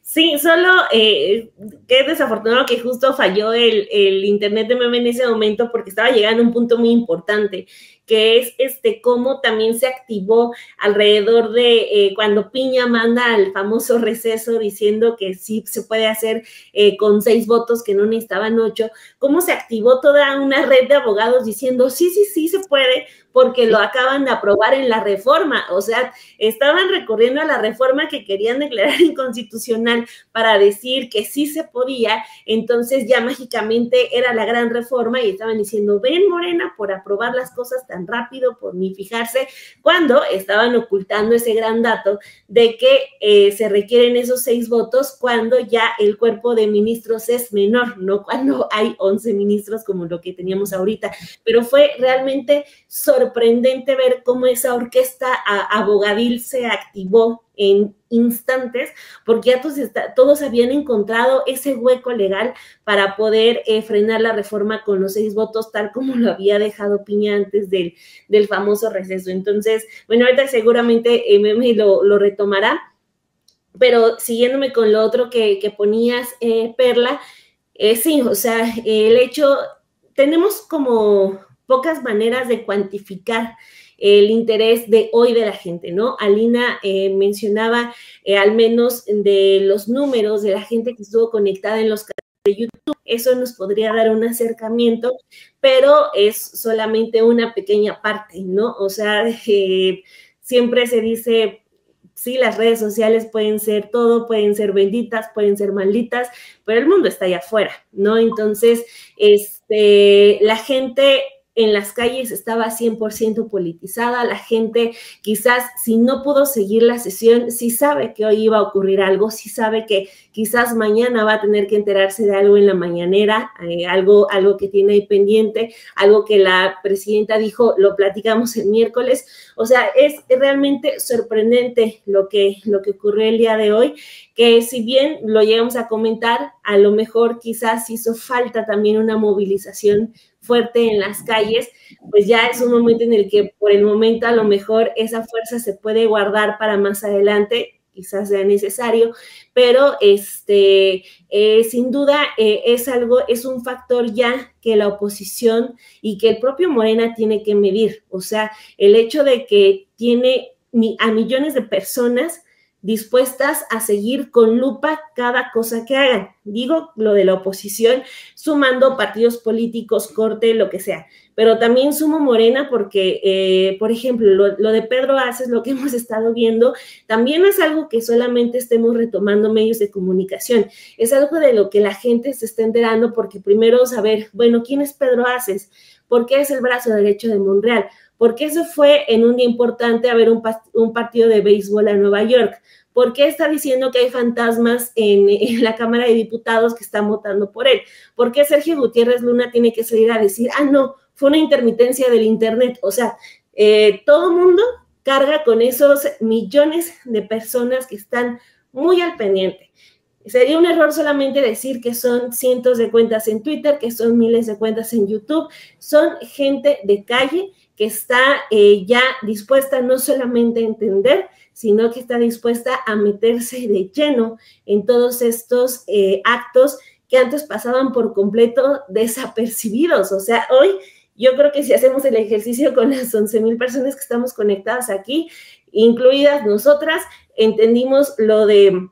Sí, solo eh, que es desafortunado que justo falló el, el internet de meme en ese momento porque estaba llegando a un punto muy importante que es este cómo también se activó alrededor de eh, cuando Piña manda al famoso receso diciendo que sí se puede hacer eh, con seis votos que no necesitaban ocho, cómo se activó toda una red de abogados diciendo sí, sí, sí se puede, porque lo acaban de aprobar en la reforma. O sea, estaban recurriendo a la reforma que querían declarar [laughs] inconstitucional para decir que sí se podía. Entonces ya mágicamente era la gran reforma y estaban diciendo, ven Morena por aprobar las cosas tan rápido, por ni fijarse, cuando estaban ocultando ese gran dato de que eh, se requieren esos seis votos cuando ya el cuerpo de ministros es menor, no cuando hay 11 ministros como lo que teníamos ahorita. Pero fue realmente sorprendente ver cómo esa orquesta abogadil se activó en instantes, porque ya todos, habían encontrado ese hueco legal para poder eh, frenar la reforma con los seis votos, tal como lo había dejado Piña antes del, del famoso receso. Entonces, bueno, ahorita seguramente eh, lo, retomará, pero siguiéndome con lo otro que, que ponías, eh, Perla, eh, sí, o sea, el hecho, tenemos como pocas maneras de cuantificar el interés de hoy de la gente, ¿no? Alina eh, mencionaba eh, al menos de los números de la gente que estuvo conectada en los canales de YouTube. Eso nos podría dar un acercamiento, pero es solamente una pequeña parte, ¿no? O sea, [laughs] eh, siempre se dice, sí, las redes sociales pueden ser todo, pueden ser benditas, pueden ser malditas, pero el mundo está allá afuera, ¿no? Entonces, este, la gente en las calles estaba 100% politizada, la gente quizás si no pudo seguir la sesión, sí sabe que hoy iba a ocurrir algo, sí sabe que quizás mañana va a tener que enterarse de algo en la mañanera, eh, algo, algo que tiene ahí pendiente, algo que la presidenta dijo, lo platicamos el miércoles, o sea, es realmente sorprendente lo que, lo que ocurrió el día de hoy, que si bien lo llegamos a comentar, a lo mejor quizás hizo falta también una movilización fuerte en las calles, pues ya es un momento en el que por el momento a lo mejor esa fuerza se puede guardar para más adelante, quizás sea necesario, pero este, eh, sin duda eh, es algo, es un factor ya que la oposición y que el propio Morena tiene que medir, o sea, el hecho de que tiene a millones de personas dispuestas a seguir con lupa cada cosa que hagan. Digo lo de la oposición, sumando partidos políticos, corte, lo que sea. Pero también sumo Morena porque, eh, por ejemplo, lo, de Pedro Haces, lo que [laughs] hemos estado viendo, también es algo que solamente estemos retomando medios de comunicación. Es algo de lo que la gente se está enterando porque primero saber, bueno, ¿quién es Pedro Haces? ¿Por qué es el brazo derecho de Monreal? Porque eso fue en un día importante a ver un, partido de béisbol a Nueva York. ¿Por qué está diciendo que hay fantasmas en, la Cámara de Diputados que están votando por él? ¿Por qué Sergio Gutiérrez Luna tiene que salir a decir, ah, no, fue una intermitencia del Internet? O sea, eh, todo mundo carga con esos millones de personas que están muy al pendiente. Sería un error solamente decir que son cientos de cuentas en Twitter, que son miles de cuentas en YouTube. Son gente de calle que está eh, ya dispuesta no solamente a entender, sino que está dispuesta a meterse de lleno en todos estos eh, actos que antes pasaban por completo desapercibidos. O sea, hoy yo creo que si hacemos el ejercicio con las 11 mil personas que estamos conectadas aquí, incluidas nosotras, entendimos lo de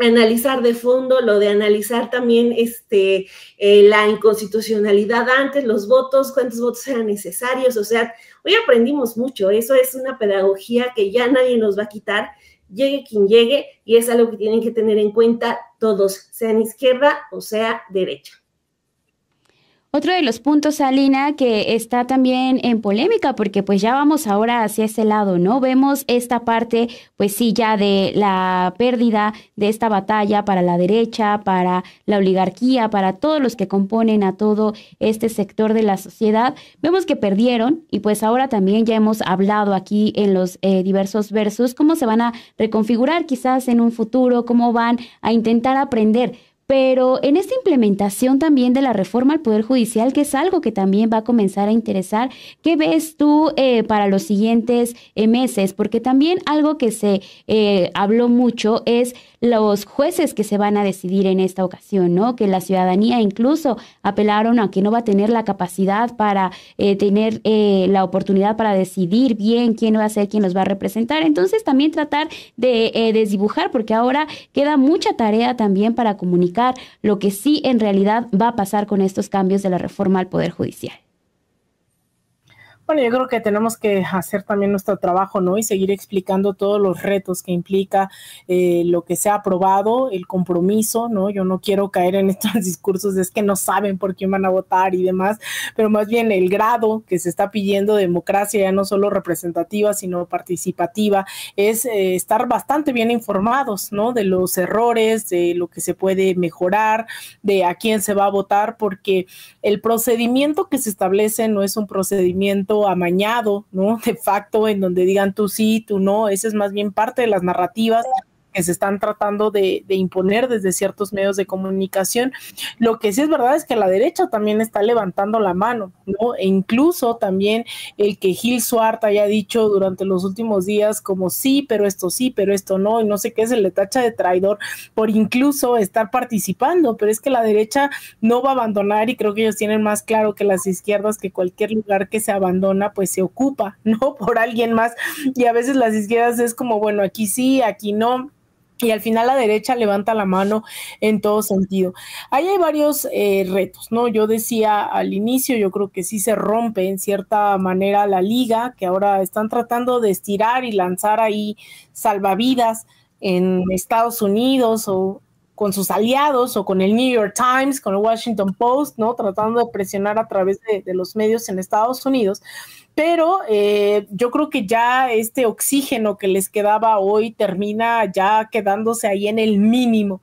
analizar de fondo, lo de analizar también este, eh, la inconstitucionalidad antes, los votos, cuántos votos eran necesarios, o sea, hoy aprendimos mucho, eso es una pedagogía que ya nadie nos va a quitar, llegue quien llegue, y es algo que tienen que tener en cuenta todos, sean izquierda o sea derecha. Otro de los puntos, Alina, que está también en polémica, porque pues ya vamos ahora hacia ese lado, ¿no? Vemos esta parte, pues sí, ya de la pérdida de esta batalla para la derecha, para la oligarquía, para todos los que componen a todo este sector de la sociedad. Vemos que perdieron y pues ahora también ya hemos hablado aquí en los eh, diversos versos cómo se van a reconfigurar quizás en un futuro, cómo van a intentar aprender pero en esta implementación también de la reforma al Poder Judicial, que es algo que también va a comenzar a interesar, ¿qué ves tú eh, para los siguientes eh, meses? Porque también algo que se eh, habló mucho es los jueces que se van a decidir en esta ocasión, ¿no? Que la ciudadanía incluso apelaron a que no va a tener la capacidad para tener la oportunidad para decidir bien quién va a ser quien los va a representar. Entonces también tratar de desdibujar, porque ahora queda mucha tarea también para comunicar lo que sí en realidad va a pasar con estos cambios de la reforma al Poder Judicial. Bueno, yo creo que tenemos que hacer también nuestro trabajo, ¿no? Y seguir explicando todos los retos que implica eh, lo que se ha aprobado, el compromiso, ¿no? Yo no quiero caer en estos [laughs] discursos de es que no saben por quién van a votar y demás, pero más bien el grado que se está pidiendo de democracia, ya no solo representativa, sino participativa, es eh, estar bastante bien informados, ¿no? De los errores, de lo que se puede mejorar, de a quién se va a votar, porque el procedimiento que se establece no es un procedimiento amañado, ¿no? [laughs] De facto, en donde digan tú sí, tú no, esa es más bien parte de las narrativas que se están tratando de, imponer desde ciertos medios de comunicación. Lo que sí es verdad es que la derecha también está levantando la mano, ¿no? E incluso también el que Gil Suart haya dicho durante los últimos días como sí, pero esto sí, pero esto no, y no sé qué se le tacha de traidor por incluso estar participando, pero es que la derecha no va a abandonar y creo que ellos tienen más claro que las izquierdas que cualquier lugar que se abandona pues se ocupa, [laughs] ¿no? Por alguien más y a veces las izquierdas es como, bueno, aquí sí, aquí no y al final la derecha levanta la mano en todo sentido. Ahí hay varios eh, retos, ¿no? Yo decía al inicio, yo creo que sí se rompe en cierta manera la liga, que ahora están tratando de estirar y lanzar ahí salvavidas en Estados Unidos o con sus aliados o con el New York Times, con el Washington Post, ¿no? Tratando de presionar a través de, de los medios en Estados Unidos pero eh, yo creo que ya este oxígeno que les quedaba hoy termina ya quedándose ahí en el mínimo.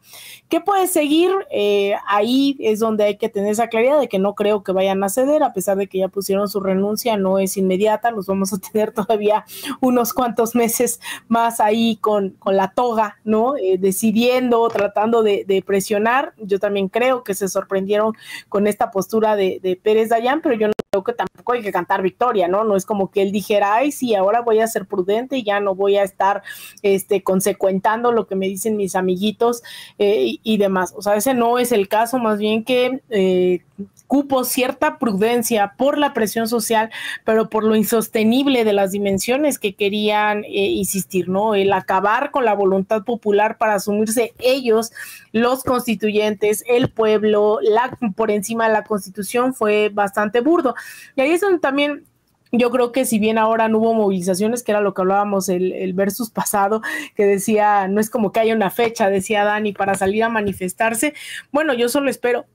¿Qué puede seguir? Eh, ahí es donde hay que tener esa claridad de que no creo que vayan a ceder, a pesar de que ya pusieron su renuncia, no es inmediata, los vamos a [laughs] tener todavía unos cuantos meses más ahí con, con la toga, ¿no? Eh, decidiendo, tratando de, presionar. Yo también creo que se sorprendieron con esta postura de, de Pérez Dayán, pero yo no creo que tampoco hay que cantar victoria, ¿no? No es como que él dijera, ay, sí, ahora voy a ser prudente y ya no voy a estar este, consecuentando lo que me dicen mis amiguitos eh, y, demás. O sea, ese no es el caso, más bien que eh, cupo cierta prudencia por la presión social, pero por lo insostenible de las dimensiones que querían eh, insistir, ¿no? El acabar con la voluntad popular para asumirse ellos, los constituyentes, el pueblo, la, por encima de la constitución fue bastante burdo. Y ahí es donde también yo creo que si bien ahora no hubo movilizaciones, que era lo que hablábamos el, el, versus pasado, que decía, no es como que haya una fecha, decía Dani, para salir a manifestarse. Bueno, yo solo espero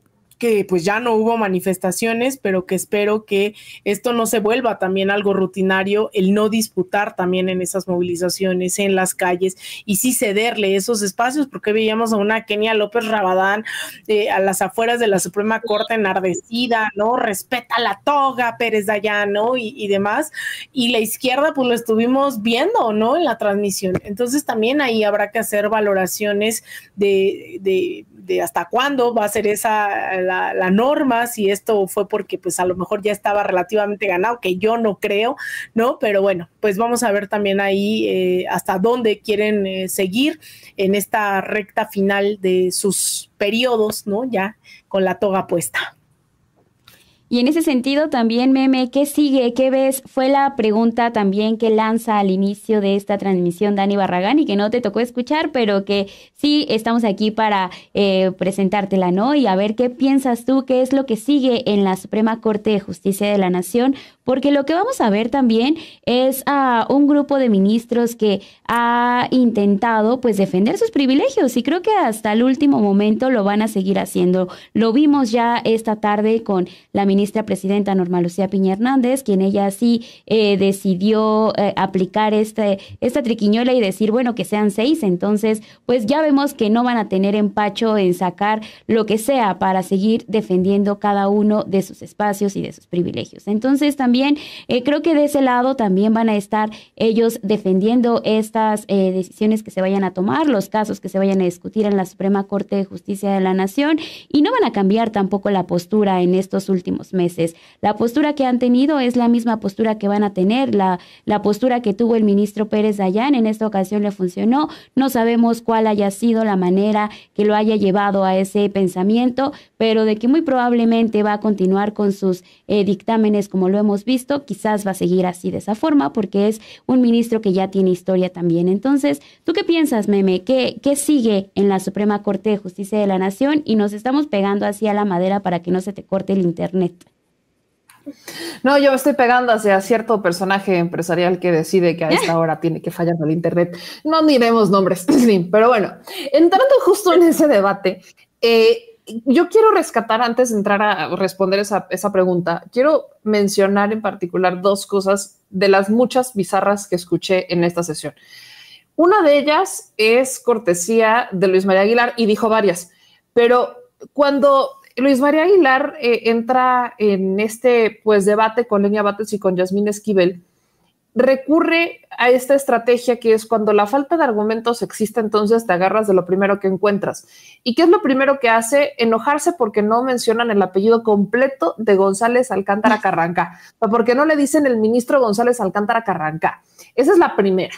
que pues ya no hubo manifestaciones, pero que espero que esto no se vuelva también algo rutinario, el no disputar también en esas movilizaciones, en las calles, y sí cederle esos espacios, porque veíamos a una Kenia López Rabadán eh, a las afueras de la Suprema Corte enardecida, ¿no? Respeta la toga, Pérez Dayano y, y demás, y la izquierda pues lo estuvimos viendo, ¿no? En la transmisión. Entonces también ahí habrá que hacer valoraciones de, de hasta cuándo va a ser esa la, norma, si esto fue porque pues a lo mejor ya estaba relativamente ganado, que yo no creo, ¿no? Pero bueno, pues vamos a ver también ahí eh, hasta dónde quieren eh, seguir en esta recta final de sus periodos, ¿no? Ya con la toga puesta. Y en ese sentido también, Meme, ¿qué sigue? ¿Qué ves? Fue la pregunta también que lanza al inicio de esta transmisión Dani Barragán y que no te tocó escuchar, pero que sí estamos aquí para eh, presentártela, ¿no? Y a ver qué piensas tú, qué es lo que sigue en la Suprema Corte de Justicia de la Nación, porque lo que vamos a ver también es a un grupo de ministros que ha intentado pues defender sus privilegios y creo que hasta el último momento lo van a seguir haciendo. Lo vimos ya esta tarde con la ministra ministra presidenta Norma Lucía Piña Hernández, quien ella sí eh, decidió eh, aplicar este, esta triquiñuela y decir, bueno, que sean seis, entonces pues ya vemos que no van a tener empacho en sacar lo que sea para seguir defendiendo cada uno de sus espacios y de sus privilegios. Entonces también eh, creo que de ese lado también van a estar ellos defendiendo estas decisiones que se vayan a tomar, los casos que se vayan a discutir en la Suprema Corte de Justicia de la Nación y no van a cambiar tampoco la postura en estos últimos meses. La postura que han tenido es la misma postura que van a tener, la, la postura que tuvo el ministro Pérez Dayán en esta ocasión le funcionó. No sabemos cuál haya sido la manera que lo haya llevado a ese pensamiento, pero de que muy probablemente va a continuar con sus eh, dictámenes como lo hemos visto, quizás va a seguir así de esa forma porque es un ministro que ya tiene historia también. Entonces, ¿tú qué piensas, Meme? ¿Qué, qué sigue en la Suprema Corte de Justicia de la Nación? Y nos estamos pegando así a la madera para que no se te corte el Internet. No, yo estoy pegando hacia cierto personaje empresarial que decide que a esta hora tiene que fallar el Internet. No diremos nombres, [laughs] pero bueno, entrando justo en ese debate, eh, yo quiero rescatar antes de entrar a responder esa pregunta, quiero mencionar en particular dos cosas de las muchas bizarras que escuché en esta sesión. Una de ellas es cortesía de Luis María Aguilar y dijo varias, pero cuando Luis María Aguilar eh, entra en este pues debate con Lenia Bates y con Yasmín Esquivel, recurre a esta estrategia que es cuando la falta de argumentos existe, entonces te agarras de lo primero que encuentras. ¿Y qué es lo primero que hace? Enojarse porque no mencionan el apellido completo de González Alcántara [laughs] Carranca, porque no le dicen el ministro González Alcántara Carranca. Esa es la primera.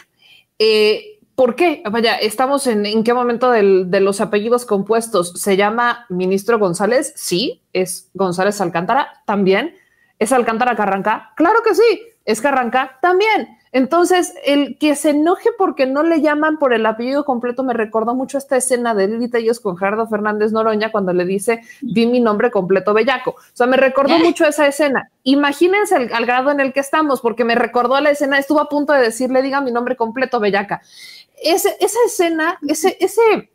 Eh, ¿Por qué? Vaya, estamos en, en qué momento de los apellidos compuestos. ¿Se llama ministro González? Sí. ¿Es González Alcántara? También. ¿Es Alcántara Carranca? Claro que sí. ¿Es Carranca? También. Entonces, el que se enoje porque no le llaman por el apellido completo me recordó mucho esta escena de Lili Tellos con Gerardo Fernández Noroña cuando le dice, vi mi nombre completo bellaco. O sea, me recordó mucho esa escena. Imagínense el, al grado en el que estamos, porque me recordó a la escena, estuvo a punto de decirle, diga mi nombre completo bellaca esa escena, ese, ese,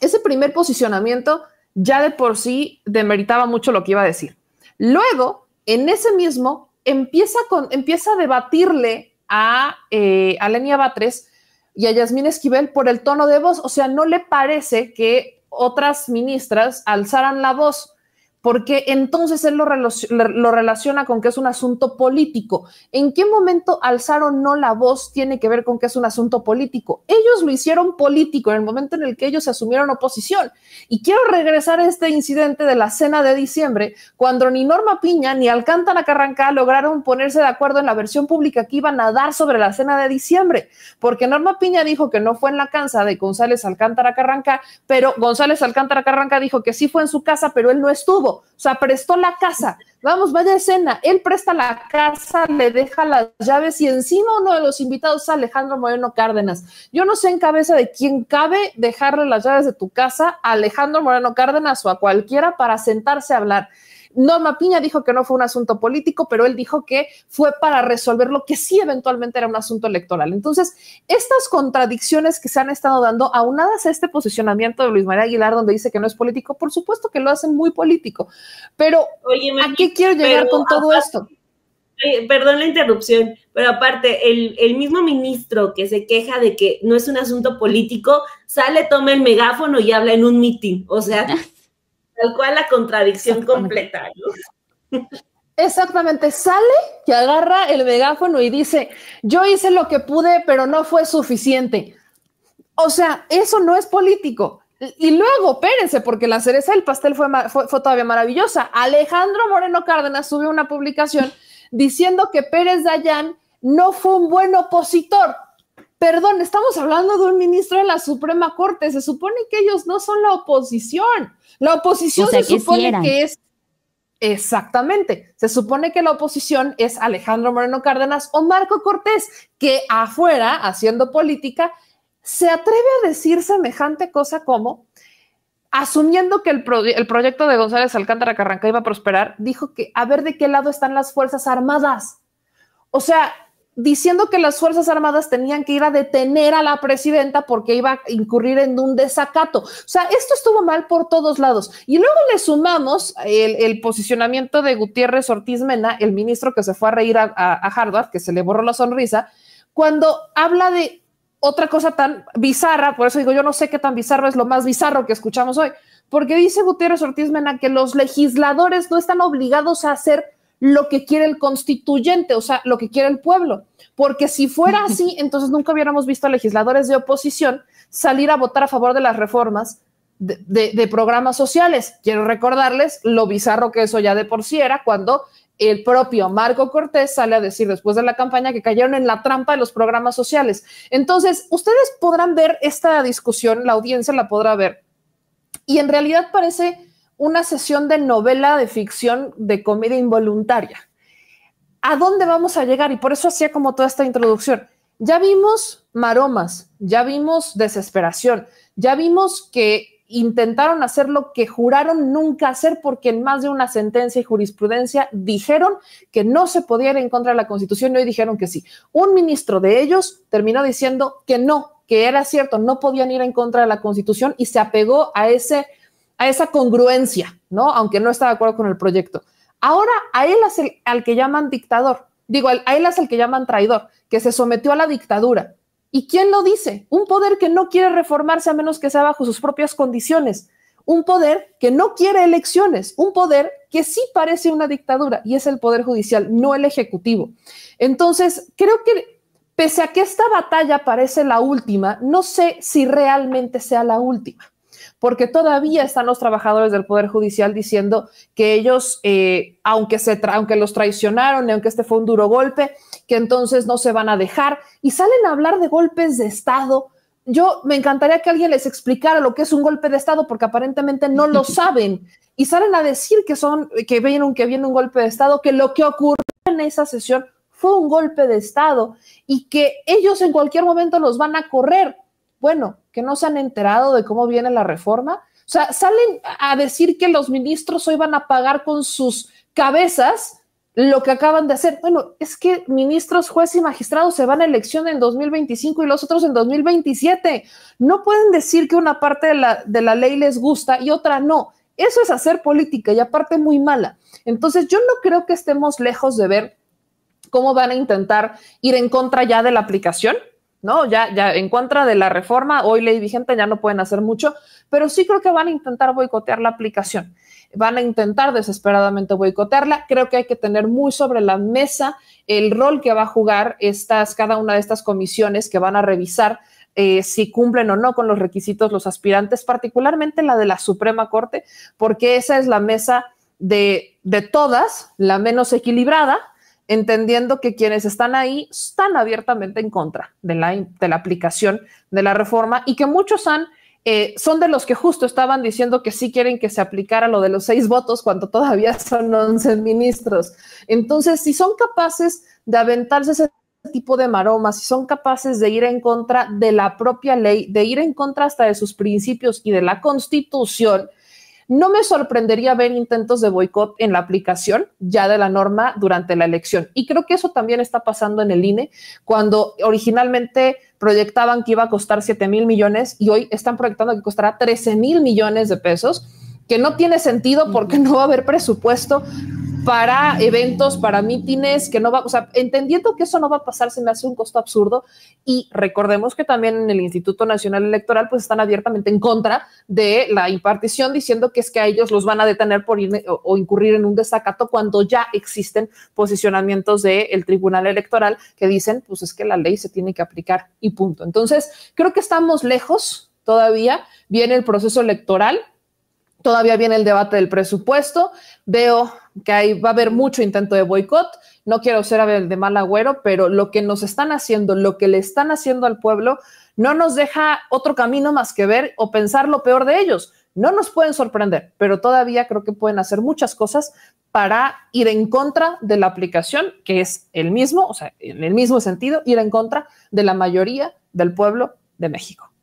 ese primer posicionamiento ya de por sí demeritaba mucho lo que iba a decir. Luego, en ese mismo, empieza, con, empieza a debatirle a, eh, Batres y a Yasmín Esquivel por el tono de voz. O sea, no le parece que otras ministras alzaran la voz porque entonces él lo, lo, relaciona con que es un asunto político. ¿En qué momento alzaron no la voz tiene que ver con que es un asunto político? Ellos lo hicieron político en el momento en el que ellos asumieron oposición. Y quiero regresar a este incidente de la cena de diciembre, cuando ni Norma Piña ni Alcántara Carranca lograron ponerse de acuerdo en la versión pública que iban a dar sobre la cena de diciembre, porque Norma Piña dijo que no fue en la casa de González Alcántara Carranca, pero González Alcántara Carranca dijo que sí fue en su casa, pero él no estuvo. O sea, prestó la casa. Vamos, vaya escena. Él presta la casa, le deja las llaves y encima uno de los invitados es Alejandro Moreno Cárdenas. Yo no sé en cabeza de quién cabe dejarle las llaves de tu casa a Alejandro Moreno Cárdenas o a cualquiera para sentarse a hablar. Norma Piña dijo que no fue un asunto político, pero él dijo que fue para resolver lo que sí eventualmente era un asunto electoral. Entonces, estas contradicciones que se han estado dando, aunadas a este posicionamiento de Luis María Aguilar, donde dice que no es político, por supuesto que lo hacen muy político. Pero, ¿a qué quiero llegar con todo esto? perdón la interrupción, pero aparte, el, el, mismo ministro que se queja de que no es un asunto político, sale, toma el megáfono y habla en un mitin. O sea, [laughs] Tal cual la contradicción completa. Exactamente, sale que agarra el megáfono y dice, yo hice lo que pude, pero no fue suficiente. O sea, eso no es político. Y luego, espérense, porque la cereza del pastel fue, fue, fue, todavía maravillosa. Alejandro Moreno Cárdenas subió una publicación diciendo que Pérez Dayán no fue un buen opositor. Perdón, estamos hablando de un ministro de la Suprema Corte. Se supone que ellos no son la oposición. La oposición se supone que es Exactamente. Se supone que la oposición es Alejandro Moreno Cárdenas o Marco Cortés, que afuera, haciendo política, se atreve a decir semejante cosa como, asumiendo que el, el proyecto de González Alcántara Carranca iba a prosperar, dijo que a ver de qué lado están las Fuerzas Armadas. O sea, diciendo que las Fuerzas Armadas tenían que ir a detener a la presidenta porque iba a incurrir en un desacato. O sea, esto estuvo mal por todos lados. Y luego le sumamos el, posicionamiento de Gutiérrez Ortiz Mena, el ministro que se fue a reír a, a Harvard, que se le borró la sonrisa, cuando habla de otra cosa tan bizarra, por eso digo, yo no sé qué tan bizarro es lo más bizarro que escuchamos hoy, porque dice Gutiérrez Ortiz Mena que los legisladores no están obligados a hacer lo que quiere el constituyente, o sea, lo que quiere el pueblo. Porque si fuera [laughs] así, entonces nunca hubiéramos visto a legisladores de oposición salir a votar a favor de las reformas de, programas sociales. Quiero recordarles lo bizarro que eso ya de por sí era cuando el propio Marco Cortés sale a decir después de la campaña que cayeron en la trampa de los programas sociales. Entonces, ustedes podrán ver esta discusión, la audiencia la podrá ver, y en realidad parece una sesión de novela de ficción de comedia involuntaria. ¿A dónde vamos a llegar? Y por eso hacía como toda esta introducción. Ya vimos maromas, ya vimos desesperación, ya vimos que intentaron hacer lo que juraron nunca hacer porque en más de una sentencia y jurisprudencia dijeron que no se podía ir en contra de la Constitución y hoy dijeron que sí. Un ministro de ellos terminó diciendo que no, que era cierto, no podían ir en contra de la Constitución y se apegó a ese a esa congruencia, ¿no? Aunque no está de acuerdo con el proyecto. Ahora a él es el, al que llaman dictador, digo, a él es el que llaman traidor, que se sometió a la dictadura. ¿Y quién lo dice? Un poder que no quiere reformarse a menos que sea bajo sus propias condiciones. Un poder que no quiere elecciones, un poder que sí parece una dictadura y es el poder judicial, no el ejecutivo. Entonces, creo que pese a que esta batalla parece la última, no sé si realmente sea la última porque todavía están los trabajadores del Poder Judicial diciendo que ellos, eh, aunque, se aunque los traicionaron aunque este fue un duro golpe, que entonces no se van a dejar y salen a hablar de golpes de Estado. Yo me encantaría que alguien les explicara lo que es un golpe de Estado, porque aparentemente no lo [laughs] saben y salen a decir que son, que viene un, que viene un golpe de Estado, que lo que ocurrió en esa sesión fue un golpe de Estado y que ellos en cualquier momento los van a correr. Bueno, que no se han enterado de cómo viene la reforma. O sea, salen a decir que los ministros hoy van a pagar con sus cabezas lo que acaban de hacer. Bueno, es que ministros, jueces y magistrados se van a elección en 2025 y los otros en 2027. No pueden decir que una parte de la, de la ley les gusta y otra no. Eso es hacer política y aparte muy mala. Entonces, yo no creo que estemos lejos de ver cómo van a intentar ir en contra ya de la aplicación ¿no? Ya, ya en contra de la reforma, hoy ley vigente ya no pueden hacer mucho, pero sí creo que van a intentar boicotear la aplicación, van a intentar desesperadamente boicotearla. Creo que hay que tener muy sobre la mesa el rol que va a jugar estas, cada una de estas comisiones que van a revisar eh, si cumplen o no con los requisitos los aspirantes, particularmente la de la Suprema Corte, porque esa es la mesa de, de todas, la menos equilibrada, entendiendo que quienes están ahí están abiertamente en contra de la, de la aplicación de la reforma y que muchos han, eh, son de los que justo estaban diciendo que sí quieren que se aplicara lo de los seis votos cuando todavía son once ministros. Entonces, si son capaces de aventarse ese tipo de maromas, si son capaces de ir en contra de la propia ley, de ir en contra hasta de sus principios y de la constitución, no me sorprendería ver intentos de boicot en la aplicación ya de la norma durante la elección. Y creo que eso también está pasando en el INE, cuando originalmente proyectaban que iba a costar 7 mil millones y hoy están proyectando que costará 13 mil millones de pesos, que no tiene sentido porque no va a haber presupuesto para eventos, para mítines, que no va, o sea, entendiendo que eso no va a pasar, se me hace un costo absurdo. Y recordemos que también en el Instituto Nacional Electoral, pues están abiertamente en contra de la impartición, diciendo que es que a ellos los van a detener por ir o, incurrir en un desacato cuando ya existen posicionamientos del Tribunal Electoral que dicen, pues es que la ley se tiene que aplicar y punto. Entonces, creo que estamos lejos todavía, viene el proceso electoral, Todavía viene el debate del presupuesto. Veo que ahí va a haber mucho intento de boicot. No quiero ser de mal agüero, pero lo que nos están haciendo, lo que le están haciendo al pueblo, no nos deja otro camino más que ver o pensar lo peor de ellos. No nos pueden sorprender, pero todavía creo que pueden hacer muchas cosas para ir en contra de la aplicación, que es el mismo, o sea, en el mismo sentido, ir en contra de la mayoría del pueblo de México.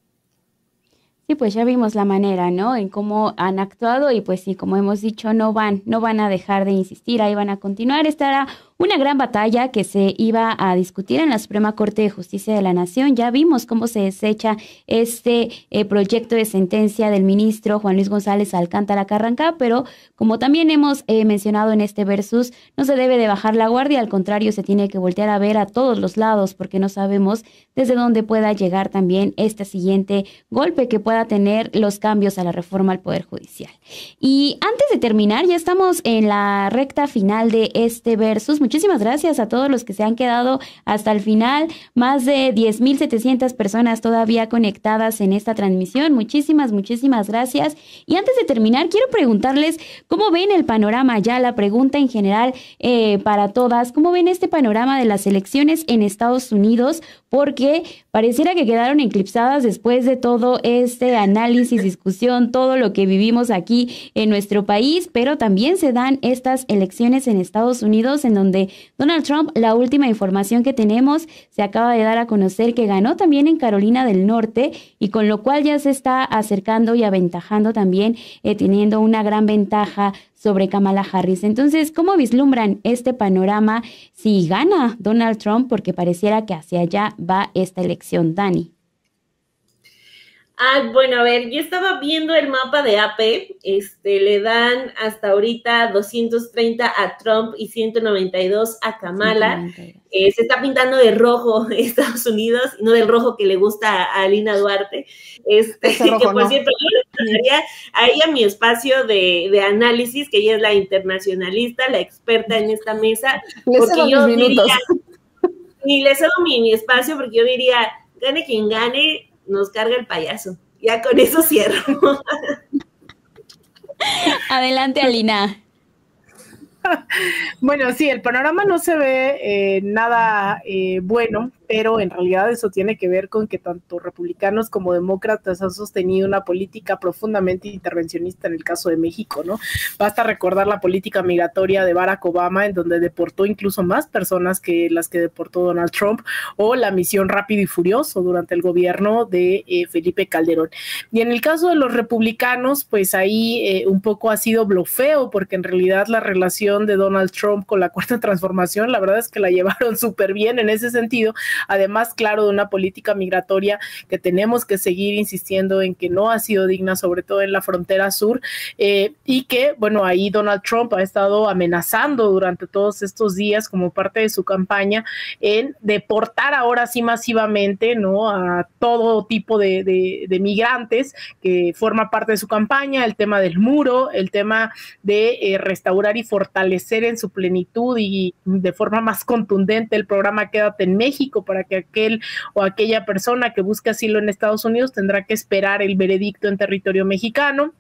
Sí, pues ya vimos la manera, ¿no? En cómo han actuado y pues sí, como hemos dicho, no van, no van a dejar de insistir, ahí van a continuar. Estará una gran batalla que se iba a discutir en la Suprema Corte de Justicia de la Nación. Ya vimos cómo se desecha este eh, proyecto de sentencia del ministro Juan Luis González Alcántara Carranca, pero como también hemos eh, mencionado en este versus, no se debe de bajar la guardia, al contrario, se tiene que voltear a ver a todos los lados porque no sabemos desde dónde pueda llegar también este siguiente golpe que pueda tener los cambios a la reforma al Poder Judicial. Y antes de terminar, ya estamos en la recta final de este versus. Muchísimas gracias a todos los que se han quedado hasta el final. Más de 10.700 personas todavía conectadas en esta transmisión. Muchísimas, muchísimas gracias. Y antes de terminar, quiero preguntarles ¿Cómo ven el panorama ya? La pregunta en general eh, para todas. ¿Cómo ven este panorama de las elecciones en Estados Unidos? Porque pareciera que quedaron eclipsadas después de todo este análisis, discusión, todo lo que vivimos aquí en nuestro país, pero también se dan estas elecciones en Estados Unidos en donde Donald Trump, la última información que tenemos, se acaba de dar a conocer que ganó también en Carolina del Norte y con lo cual ya se está acercando y aventajando también, eh, teniendo una gran ventaja sobre Kamala Harris. Entonces, ¿cómo vislumbran este panorama si gana Donald Trump? Porque pareciera que hacia allá va esta elección, Dani. Ah, bueno, a ver, yo estaba viendo el mapa de AP, este, le dan hasta ahorita 230 a Trump y 192 a Kamala. Eh, se está pintando de rojo [laughs] Estados Unidos, no del rojo que le gusta a Alina Duarte. Este, [laughs] que por cierto, yo le ahí a mi espacio de, análisis, que ella es la internacionalista, la experta en esta mesa, porque yo diría, ni le cedo mi, mi espacio, porque yo diría, gane quien gane, nos carga el payaso. Ya con eso cierro. [laughs] Adelante, Alina. Bueno, sí, el panorama no se ve eh, nada eh, bueno pero en realidad eso tiene que ver con que tanto republicanos como demócratas han sostenido una política profundamente intervencionista en el caso de México, ¿no? Basta recordar la política migratoria de Barack Obama, en donde deportó incluso más personas que las que deportó Donald Trump, o la misión Rápido y Furioso durante el gobierno de eh, Felipe Calderón. Y en el caso de los republicanos, pues ahí eh, un poco ha sido blofeo, porque en realidad la relación de Donald Trump con la Cuarta Transformación, la verdad es que la llevaron [laughs] súper bien en ese sentido, además, claro, de una política migratoria que tenemos que seguir insistiendo en que no ha sido digna, sobre todo en la frontera sur, eh, y que, bueno, ahí Donald Trump ha estado amenazando durante todos estos días como parte de su campaña en deportar ahora sí masivamente, ¿no? A todo tipo de, migrantes que forma parte de su campaña, el tema del muro, el tema de eh, restaurar y fortalecer en su plenitud y de forma más contundente el programa Quédate en México para que aquel o aquella persona que busca asilo en Estados Unidos tendrá que esperar el veredicto en territorio mexicano.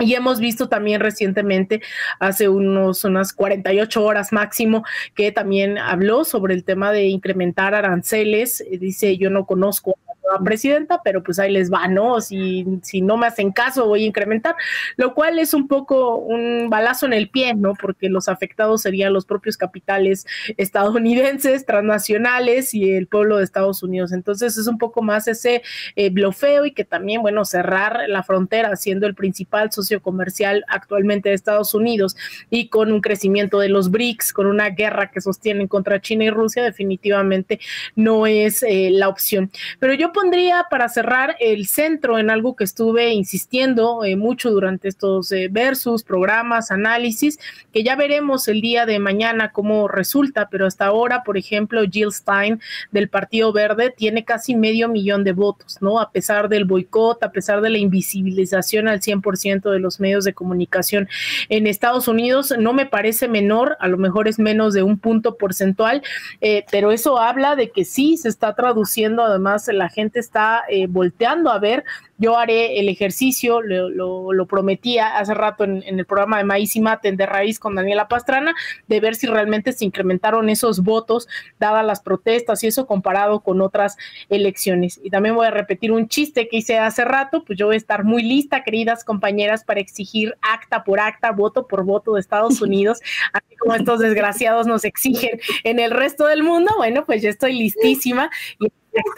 Y hemos visto también recientemente, hace unos, unas 48 horas máximo, que también habló sobre el tema de incrementar aranceles. Dice, yo no conozco presidenta, pero pues ahí les va, ¿no? Si, si no me hacen caso, voy a incrementar, lo cual es un poco un balazo en el pie, ¿no? Porque los afectados serían los propios capitales estadounidenses, transnacionales y el pueblo de Estados Unidos. Entonces es un poco más ese eh, blofeo y que también, bueno, cerrar la frontera siendo el principal socio comercial actualmente de Estados Unidos y con un crecimiento de los BRICS, con una guerra que sostienen contra China y Rusia, definitivamente no es eh, la opción. Pero yo pondría para cerrar el centro en algo que estuve insistiendo eh, mucho durante estos eh, versus, programas, análisis, que ya veremos el día de mañana cómo resulta, pero hasta ahora, por ejemplo, Jill Stein del Partido Verde tiene casi medio millón de votos, ¿no? A pesar del boicot, a pesar de la invisibilización al 100% de los medios de comunicación en Estados Unidos, no me parece menor, a lo mejor es menos de un punto porcentual, eh, pero eso habla de que sí se está traduciendo además la gente está eh, volteando a ver yo haré el ejercicio, lo, lo, prometía hace rato en, el programa de Maíz y Maten de Raíz con Daniela Pastrana, de ver si realmente se incrementaron esos votos dadas las protestas y eso comparado con otras elecciones. Y también voy a repetir un chiste que hice hace rato, pues yo voy a estar muy lista, queridas compañeras, para exigir acta por acta, voto por voto de Estados [laughs] Unidos, así como estos desgraciados nos exigen en el resto del mundo. Bueno, pues yo estoy listísima y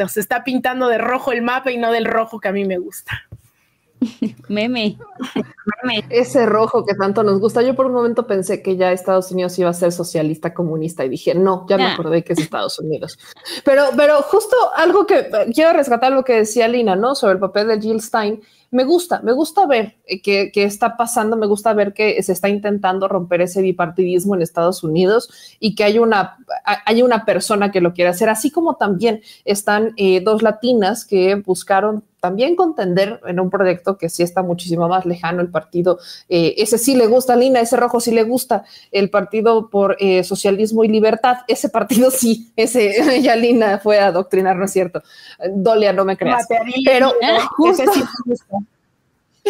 se está pintando de rojo el mapa y no del rojo que a mí me gusta. [laughs] Meme. Ese rojo que tanto nos gusta. Yo por un momento pensé que ya Estados Unidos iba a ser socialista comunista y dije, no, ya me acordé que es Estados Unidos. Pero, pero justo algo que quiero rescatar lo que decía Lina, ¿no? Sobre el papel de Jill Stein me gusta, me gusta ver qué está pasando, me gusta ver que se está intentando romper ese bipartidismo en Estados Unidos y que hay una, hay una persona que lo quiere hacer, así como también están eh, dos latinas que buscaron también contender en un proyecto que sí está muchísimo más lejano, el partido, eh, ese sí le gusta, Lina, ese rojo sí le gusta, el partido por eh, socialismo y libertad, ese partido [laughs] sí, ese, [laughs] ya Lina fue a adoctrinar, ¿no es cierto? Dolia, no me creas. Pero [laughs] justo,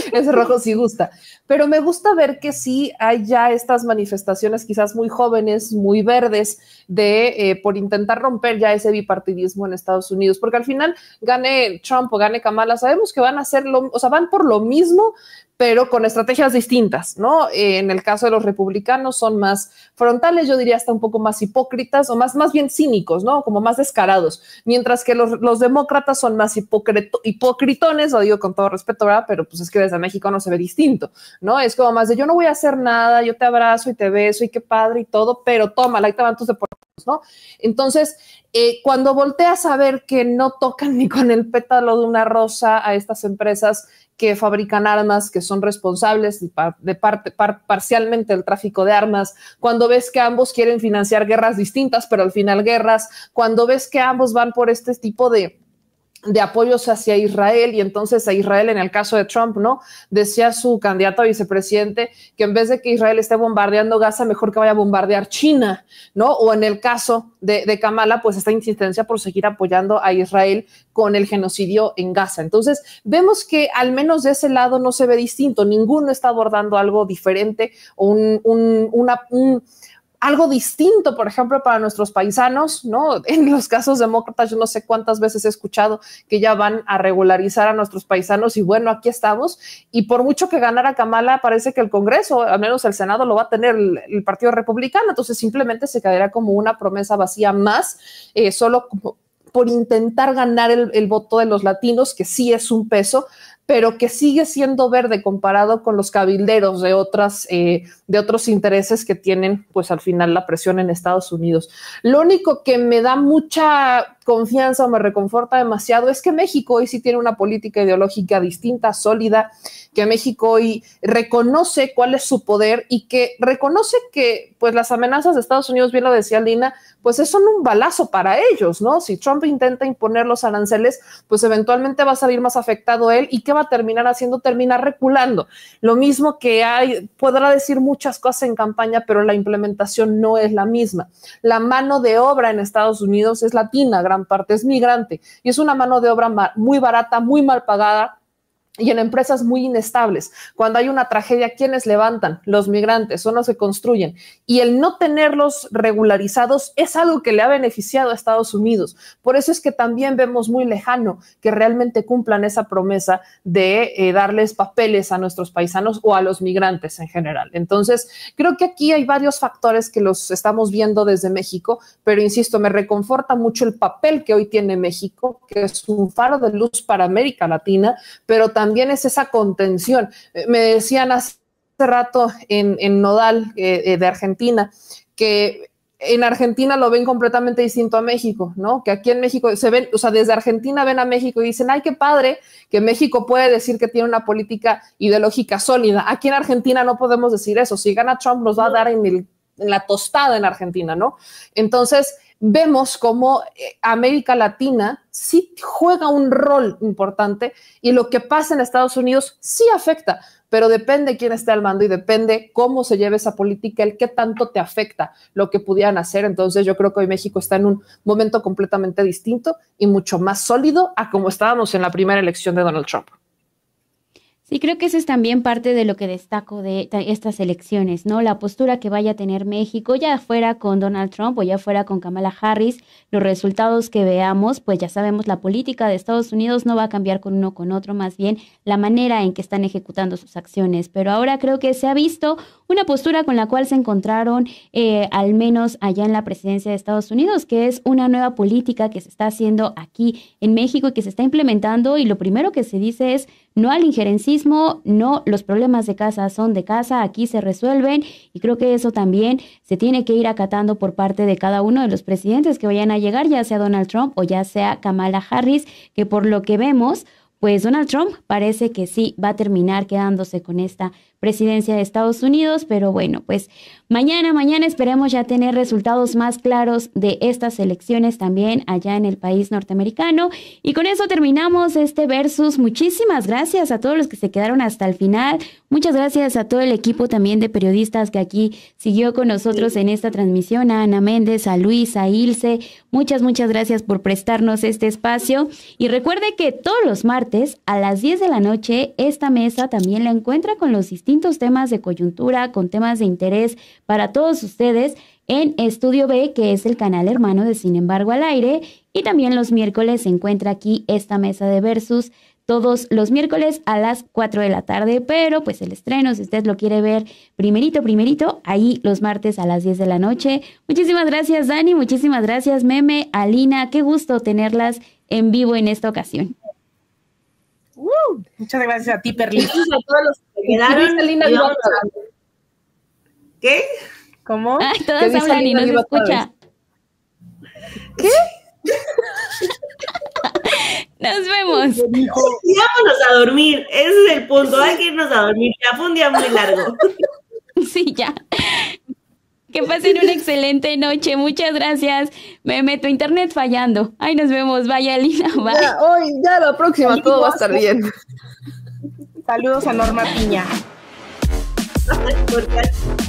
[laughs] ese rojo sí gusta. Pero me gusta ver que sí hay ya estas manifestaciones quizás muy jóvenes, muy verdes, de eh, por intentar romper ya ese bipartidismo en Estados Unidos, porque al final gane Trump o gane Kamala, sabemos que van a hacer lo, o sea, van por lo mismo, pero con estrategias distintas, ¿no? En el caso de los republicanos son más frontales, yo diría hasta un poco más hipócritas o más, más bien cínicos, ¿no? Como más descarados, mientras que los, los demócratas son más hipócritones, lo digo con todo respeto, ¿verdad? Pero pues es que desde México no se ve distinto, ¿no? Es como más de yo no voy a hacer nada, yo te abrazo y te beso y qué padre y todo, pero toma, ahí te van tus deportes, ¿no? Entonces, eh, cuando volteas a ver que no tocan [laughs] ni con el pétalo de una rosa a estas empresas que fabrican armas, que son responsables de parte parcialmente del tráfico de armas, cuando ves que ambos quieren financiar guerras distintas, pero al final guerras, cuando ves que ambos van por este tipo de de apoyos hacia Israel y entonces a Israel en el caso de Trump, ¿no? Decía su candidato a vicepresidente que en vez de que Israel esté bombardeando Gaza, mejor que vaya a bombardear China, ¿no? O en el caso de, de Kamala, pues esta insistencia por seguir apoyando a Israel con el genocidio en Gaza. Entonces, vemos que al menos de ese lado no se ve distinto, ninguno está abordando algo diferente o un, un, una, un algo distinto, por ejemplo, para nuestros paisanos, ¿no? [laughs] En los casos demócratas, yo no sé cuántas veces he escuchado que ya van a regularizar a nuestros paisanos y bueno, aquí estamos. Y por mucho que ganara Kamala, parece que el Congreso, al menos el Senado, lo va a tener el, Partido Republicano. Entonces simplemente se quedará como una promesa vacía más, eh, solo por intentar ganar el, el voto de los latinos, que sí es un peso, pero que sigue siendo verde comparado con los cabilderos de otras eh, de otros intereses que tienen, pues al final la presión en Estados Unidos. Lo único que me da mucha confianza o me reconforta demasiado es que México hoy sí tiene una política ideológica distinta, sólida, que México hoy reconoce cuál es su poder y que reconoce que pues las amenazas de Estados Unidos, bien lo decía Lina, pues son un balazo para ellos, ¿no? Si Trump intenta imponer los aranceles, pues eventualmente va a salir más afectado él y ¿qué va a terminar haciendo? Terminar reculando. Lo mismo que hay, podrá decir muchas cosas en campaña, pero la implementación no es la misma. La mano de obra en Estados Unidos es latina, gran parte es migrante. Y es una mano de obra muy barata, muy mal pagada y en empresas muy inestables. Cuando hay una tragedia, ¿quiénes levantan? Los migrantes, son los que construyen. Y el no tenerlos regularizados es algo que le ha beneficiado a Estados Unidos. Por eso es que también vemos muy lejano que realmente cumplan esa promesa de eh, darles papeles a nuestros paisanos o a los migrantes en general. Entonces, creo que aquí hay varios factores que los estamos viendo desde México, pero insisto, me reconforta mucho el papel que hoy tiene México, que es un faro de luz para América Latina, pero también también es esa contención. Eh, me decían hace rato en, Nodal eh, eh, de Argentina que en Argentina lo ven completamente distinto a México, ¿no? Que aquí en México se ven, o sea, desde Argentina ven a México y dicen, ay, qué padre que México puede decir que tiene una política ideológica sólida. Aquí en Argentina no podemos decir eso. Si gana Trump, nos va a dar en, en la tostada en Argentina, ¿no? Entonces, vemos cómo eh, América Latina sí juega un rol importante y lo que pasa en Estados Unidos sí afecta, pero depende quién esté al mando y depende cómo se lleve esa política, el qué tanto te afecta lo que pudieran hacer. Entonces yo creo que hoy México está en un momento completamente distinto y mucho más sólido a como estábamos en la primera elección de Donald Trump. Sí, creo que eso es también parte de lo que destaco de estas elecciones, ¿no? La postura que vaya a tener México, ya fuera con Donald Trump o ya fuera con Kamala Harris, los resultados que veamos, pues ya sabemos, la política de Estados Unidos no va a cambiar con uno con otro, más bien la manera en que están ejecutando sus acciones. Pero ahora creo que se ha visto una postura con la cual se encontraron eh, al menos allá en la presidencia de Estados Unidos, que es una nueva política que se está haciendo aquí en México y que se está implementando y lo primero que se dice es no al injerencismo, no los problemas de casa son de casa, aquí se resuelven y creo que eso también se tiene que ir acatando por parte de cada uno de los presidentes que vayan a llegar, ya sea Donald Trump o ya sea Kamala Harris, que por lo que vemos, pues Donald Trump parece que sí va a terminar quedándose con esta presidencia de Estados Unidos, pero bueno, pues mañana, mañana esperemos ya tener resultados más claros de estas elecciones también allá en el país norteamericano. Y con eso terminamos este versus. Muchísimas gracias a todos los que se quedaron hasta el final. Muchas gracias a todo el equipo también de periodistas que aquí siguió con nosotros en esta transmisión, a Ana Méndez, a Luis, a Ilse. Muchas, muchas gracias por prestarnos este espacio. Y recuerde que todos los martes a las 10 de la noche esta mesa también la encuentra con los distintos temas de coyuntura, con temas de interés para todos ustedes en Estudio B, que es el canal hermano de Sin embargo al aire. Y también los miércoles se encuentra aquí esta mesa de versus todos los miércoles a las 4 de la tarde, pero pues el estreno, si usted lo quiere ver primerito, primerito, ahí los martes a las 10 de la noche. Muchísimas gracias Dani, muchísimas gracias Meme, Alina, qué gusto tenerlas en vivo en esta ocasión. Muchas gracias a ti, Perlita. a todos los quedaron. ¿Qué? ¿Cómo? Ay, todos hablan y no se escucha. ¿Qué? [laughs] Nos vemos. vámonos a dormir. Ese es el punto. Hay que irnos a dormir. Ya fue un día muy largo. [laughs] Sí, ya. Que pasen una excelente noche. Muchas gracias. Me meto internet fallando. Ay, nos vemos. Vaya, Lina. Ya, hoy, ya la próxima todo va a estar bien. Saludos a Norma Piña. [laughs]